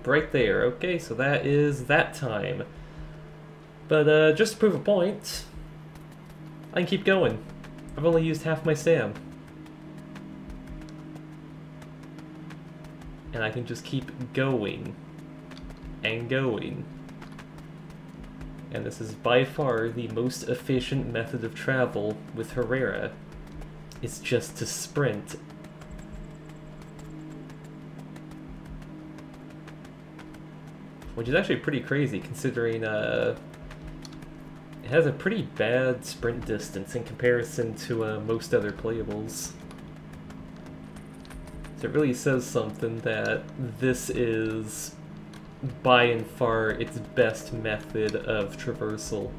Oop, right there. Okay, so that is that time. But uh, just to prove a point, I can keep going. I've only used half my stam. And I can just keep going. And going. And this is by far the most efficient method of travel with Herrera. It's just to sprint which is actually pretty crazy considering uh, it has a pretty bad sprint distance in comparison to uh, most other playables. So it really says something that this is by and far its best method of traversal.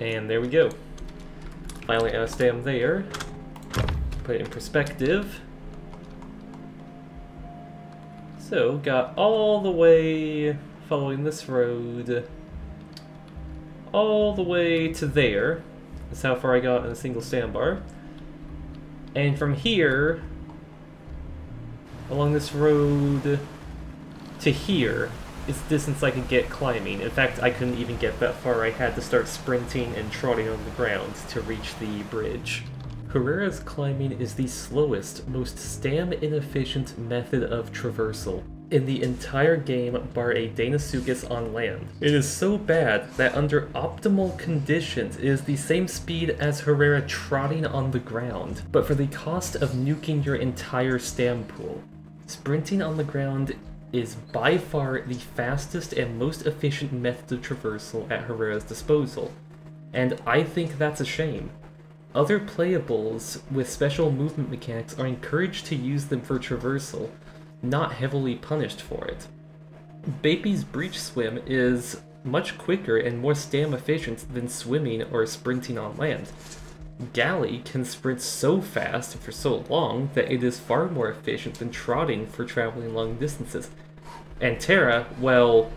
And there we go. Finally of stam there. Put it in perspective. So, got all the way following this road all the way to there. That's how far I got in a single stam bar. And from here, along this road to here, the distance I could get climbing. In fact, I couldn't even get that far. I had to start sprinting and trotting on the ground to reach the bridge. Herrera's climbing is the slowest, most stam-inefficient method of traversal in the entire game bar a Deinosuchus on land. It is so bad that under optimal conditions it is the same speed as Herrera trotting on the ground, but for the cost of nuking your entire stam pool. Sprinting on the ground is by far the fastest and most efficient method of traversal at Herrera's disposal, and I think that's a shame. Other playables with special movement mechanics are encouraged to use them for traversal, not heavily punished for it. Beipi's Breach Swim is much quicker and more stam efficient than swimming or sprinting on land. Galli can sprint so fast and for so long that it is far more efficient than trotting for traveling long distances. And Ptera, well,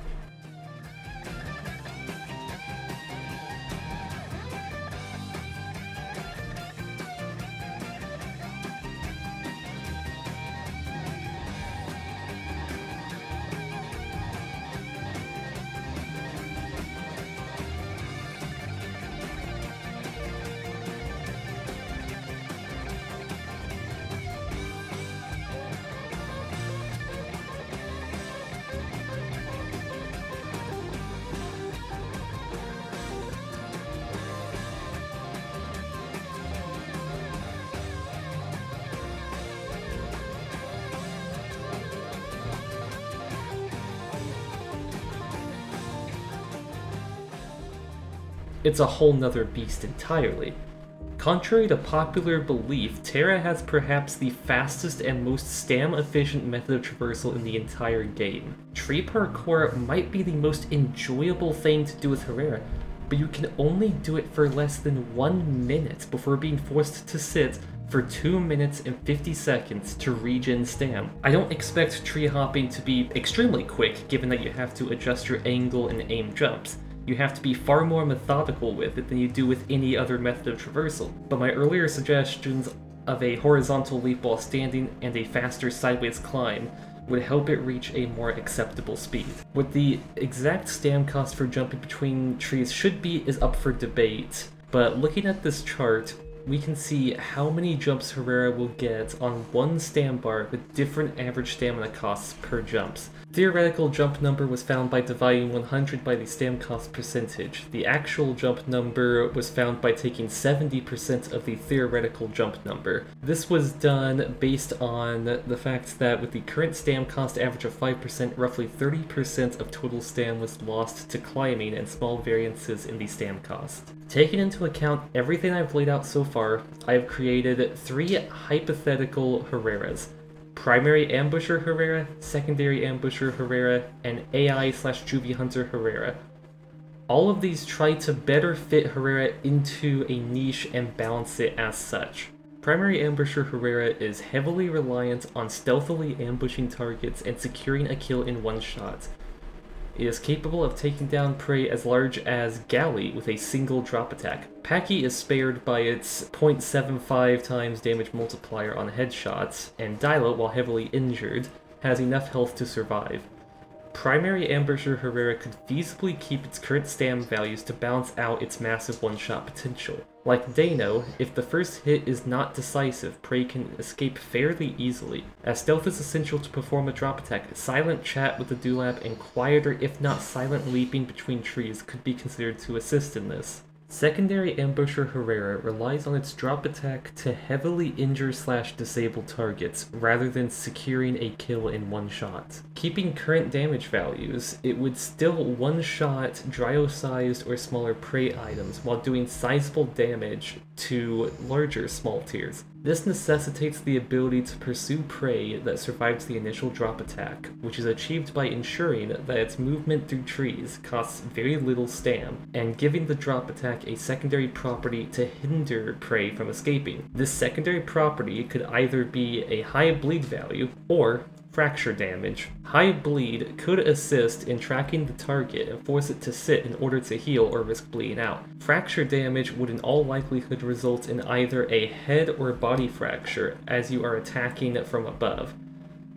it's a whole nother beast entirely. Contrary to popular belief, Ptera has perhaps the fastest and most stam efficient method of traversal in the entire game. Tree parkour might be the most enjoyable thing to do with Herrera, but you can only do it for less than one minute before being forced to sit for 2 minutes and 50 seconds to regen stam. I don't expect tree hopping to be extremely quick given that you have to adjust your angle and aim jumps. You have to be far more methodical with it than you do with any other method of traversal. But my earlier suggestions of a horizontal leap while standing and a faster sideways climb would help it reach a more acceptable speed. What the exact stam cost for jumping between trees should be is up for debate, but looking at this chart, we can see how many jumps Herrera will get on one stam bar with different average stamina costs per jumps. Theoretical jump number was found by dividing 100 by the stam cost percentage. The actual jump number was found by taking 70% of the theoretical jump number. This was done based on the fact that with the current stam cost average of 5%, roughly 30% of total stam was lost to climbing and small variances in the stam cost. Taking into account everything I've laid out so far, I have created three hypothetical Herreras primary ambusher Herrera, secondary ambusher Herrera, and AI slash Juvie Hunter Herrera. All of these try to better fit Herrera into a niche and balance it as such. Primary ambusher Herrera is heavily reliant on stealthily ambushing targets and securing a kill in one shot. It is capable of taking down prey as large as Galli with a single drop attack. Pachy is spared by its 0.75 times damage multiplier on headshots, and Dilo, while heavily injured, has enough health to survive. Primary Ambusher Herrera could feasibly keep its current stam values to balance out its massive one-shot potential. Like Deino, if the first hit is not decisive, Prey can escape fairly easily. As stealth is essential to perform a drop attack, silent chat with the Dewlap and quieter if not silent leaping between trees could be considered to assist in this. Secondary Ambusher Herrera relies on its drop attack to heavily injure slash disable targets, rather than securing a kill in one shot. Keeping current damage values, it would still one-shot dryo-sized or smaller prey items while doing sizable damage to larger small tiers. This necessitates the ability to pursue prey that survives the initial drop attack, which is achieved by ensuring that its movement through trees costs very little stam, and giving the drop attack a secondary property to hinder prey from escaping. This secondary property could either be a high bleed value, or fracture damage. High bleed could assist in tracking the target and force it to sit in order to heal or risk bleeding out. Fracture damage would in all likelihood result in either a head or body fracture as you are attacking from above.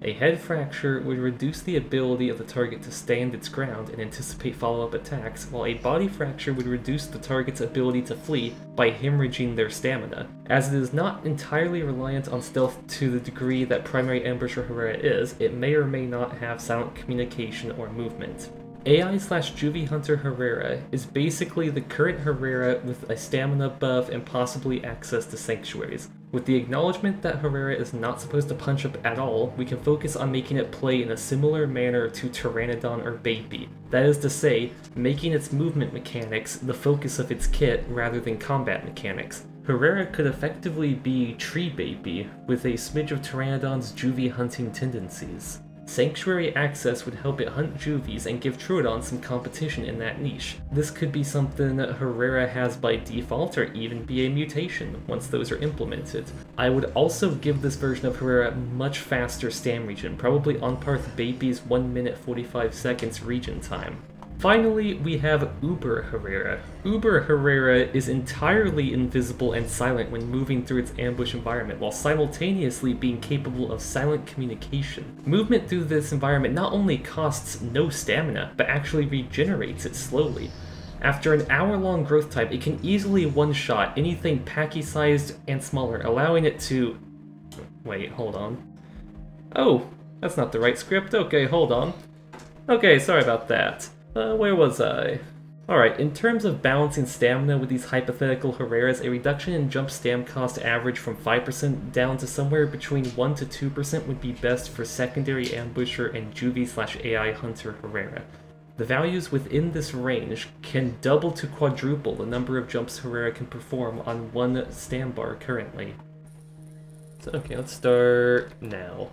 A head fracture would reduce the ability of the target to stand its ground and anticipate follow-up attacks, while a body fracture would reduce the target's ability to flee by hemorrhaging their stamina. As it is not entirely reliant on stealth to the degree that primary Ambusher Herrera is, it may or may not have silent communication or movement. AI slash Juvie Hunter Herrera is basically the current Herrera with a stamina buff and possibly access to sanctuaries. With the acknowledgement that Herrera is not supposed to punch up at all, we can focus on making it play in a similar manner to Pteranodon or Beipi. That is to say, making its movement mechanics the focus of its kit rather than combat mechanics. Herrera could effectively be Tree Beipi, with a smidge of Pteranodon's juvie hunting tendencies. Sanctuary access would help it hunt juvies and give Troodon some competition in that niche. This could be something that Herrera has by default or even be a mutation once those are implemented. I would also give this version of Herrera much faster stam regen, probably on par with Beipi's 1 minute 45 seconds regen time. Finally, we have Uber Herrera. Uber Herrera is entirely invisible and silent when moving through its ambush environment, while simultaneously being capable of silent communication. Movement through this environment not only costs no stamina, but actually regenerates it slowly. After an hour-long growth type, it can easily one-shot anything Pachy-sized and smaller, allowing it to... Wait, hold on. Oh, that's not the right script. Okay, hold on. Okay, sorry about that. Uh, where was I? Alright, in terms of balancing stamina with these hypothetical Herreras, a reduction in jump stam cost average from 5% down to somewhere between 1 to 2% would be best for secondary ambusher and juvie slash AI hunter Herrera. The values within this range can double to quadruple the number of jumps Herrera can perform on one stam bar currently. So, okay, let's start now.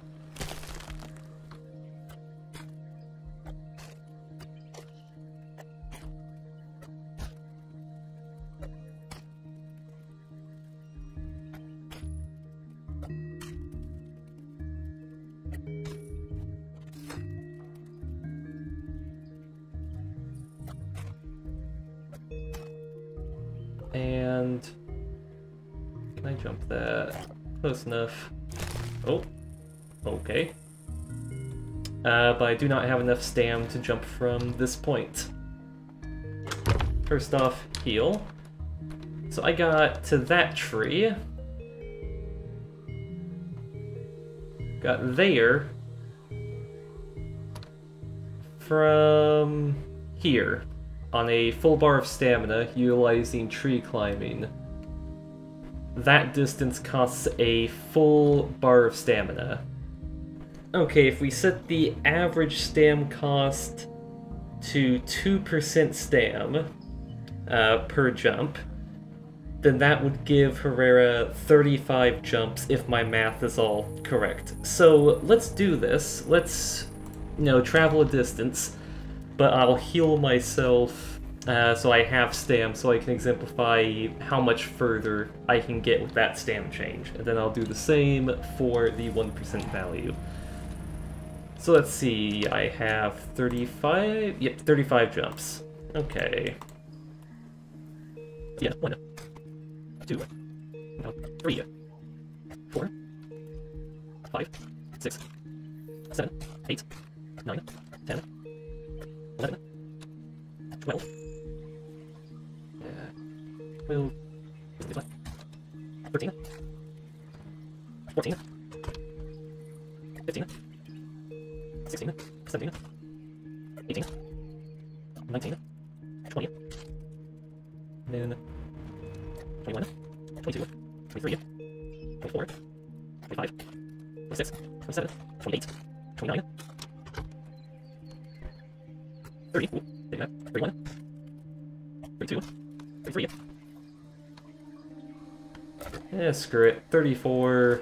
Uh, but I do not have enough stam to jump from this point. First off, heal. So I got to that tree. Got there. From here on a full bar of stamina utilizing tree climbing. That distance costs a full bar of stamina. Okay, if we set the average stam cost to 2% stam uh, per jump, then that would give Herrera 35 jumps if my math is all correct. So let's do this. Let's, you know, travel a distance but I'll heal myself uh, so I have stam so I can exemplify how much further I can get with that stam change. And then I'll do the same for the 1% value. So let's see, I have 35, yep, 35 jumps. Okay. Yeah, one, two, three, four, five, six, seven, eight, nine, ten, 11, 12, 12, 13, 14, 15, 16, 17, 18, 19, 20, and then 21, 22, 23, 24, 25, 26, 27, 28, 29, 30, ooh, take that, 31, 32, 33. Yeah, screw it. 34.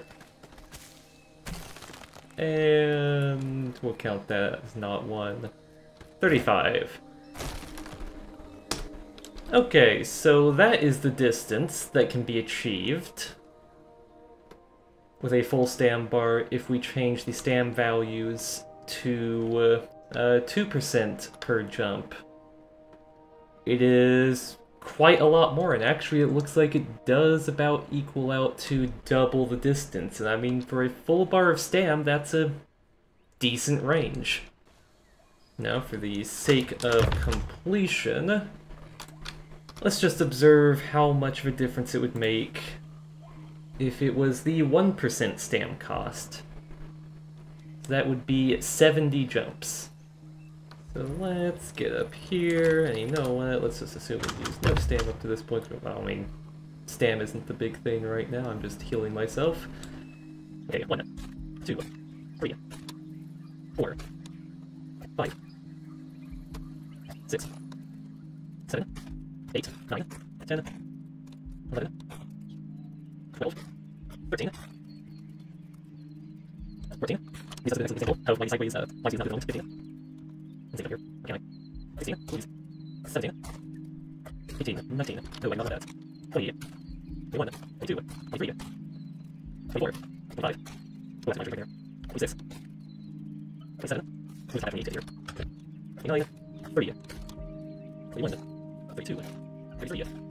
And we'll count that as not one. 35. Okay, so that is the distance that can be achieved with a full stam bar if we change the stam values to uh, 2% per jump. It is quite a lot more, and actually it looks like it does about equal out to double the distance. And I mean, for a full bar of stam, that's a decent range. Now, for the sake of completion, let's just observe how much of a difference it would make if it was the 1% stam cost. That would be 70 jumps. So let's get up here, and you know what, let's just assume we use no stam up to this point. Well, I mean, stam isn't the big thing right now, I'm just healing myself. Okay, one, two, three, four, five, six, seven, eight, nine, ten, eleven, twelve, thirteen, fourteen. These are the example of my sideways uh, life is not moment. 15. Let's see here. Okay, 16, please. 17, 18, 19, no, wait, not that. 20, 21, 22, 23, 24, 25, oh, that's my right here. 26, 27, who's half an 8 here? 29, 30, 31, 32, 33.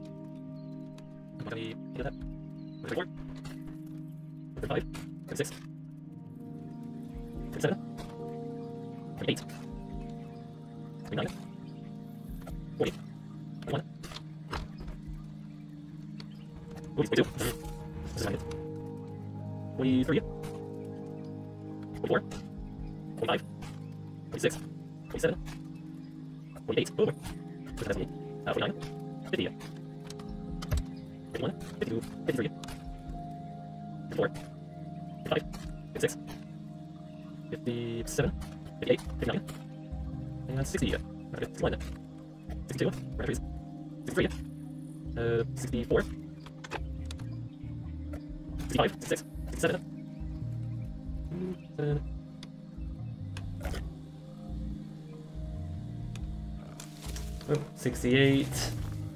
68.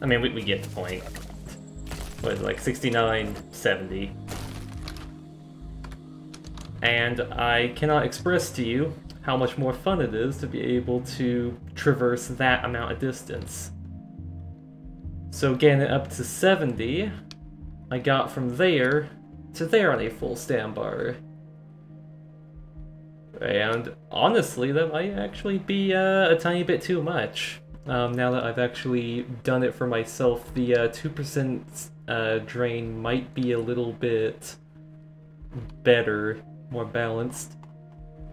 I mean, we, we get the point. What like 69, 70. And I cannot express to you how much more fun it is to be able to traverse that amount of distance. So getting it up to 70, I got from there to there on a full stam bar. And honestly, that might actually be uh, a tiny bit too much. Um, now that I've actually done it for myself, the uh, 2% uh, drain might be a little bit better, more balanced.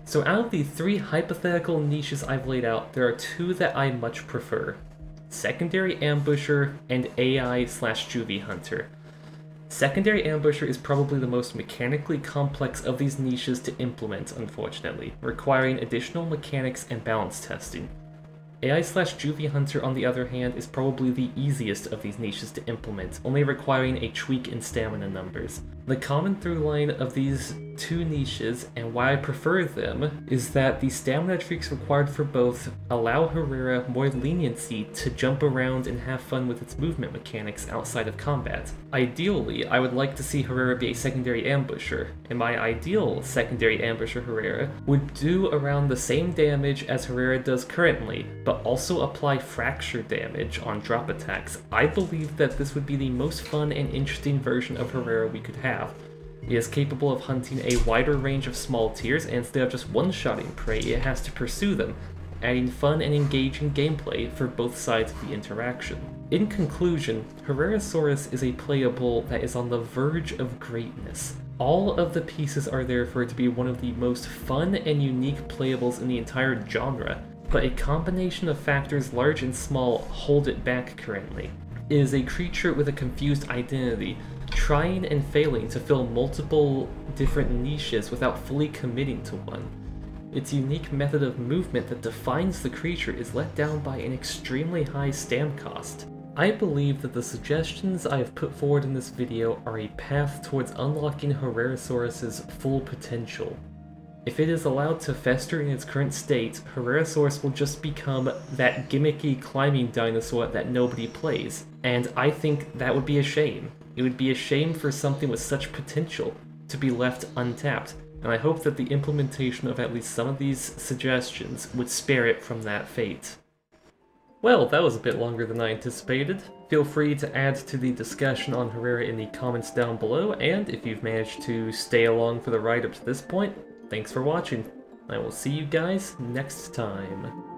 So out of the three hypothetical niches I've laid out, there are two that I much prefer. Secondary Ambusher and AI slash Juvie Hunter. Secondary Ambusher is probably the most mechanically complex of these niches to implement, unfortunately, requiring additional mechanics and balance testing. AI slash Juvie Hunter, on the other hand, is probably the easiest of these niches to implement, only requiring a tweak in stamina numbers. The common through line of these two niches, and why I prefer them, is that the stamina tweaks required for both allow Herrera more leniency to jump around and have fun with its movement mechanics outside of combat. Ideally, I would like to see Herrera be a secondary ambusher, and my ideal secondary ambusher Herrera would do around the same damage as Herrera does currently, but also apply fracture damage on drop attacks. I believe that this would be the most fun and interesting version of Herrera we could have. It is capable of hunting a wider range of small tiers, and instead of just one-shotting prey, it has to pursue them, adding fun and engaging gameplay for both sides of the interaction. In conclusion, Herrerasaurus is a playable that is on the verge of greatness. All of the pieces are there for it to be one of the most fun and unique playables in the entire genre, but a combination of factors large and small hold it back currently. It is a creature with a confused identity, trying and failing to fill multiple different niches without fully committing to one. Its unique method of movement that defines the creature is let down by an extremely high stam cost. I believe that the suggestions I have put forward in this video are a path towards unlocking Herrerasaurus' full potential. If it is allowed to fester in its current state, Herrerasaurus will just become that gimmicky climbing dinosaur that nobody plays, and I think that would be a shame. It would be a shame for something with such potential to be left untapped, and I hope that the implementation of at least some of these suggestions would spare it from that fate. Well, that was a bit longer than I anticipated. Feel free to add to the discussion on Herrera in the comments down below, and if you've managed to stay along for the ride up to this point, thanks for watching. I will see you guys next time.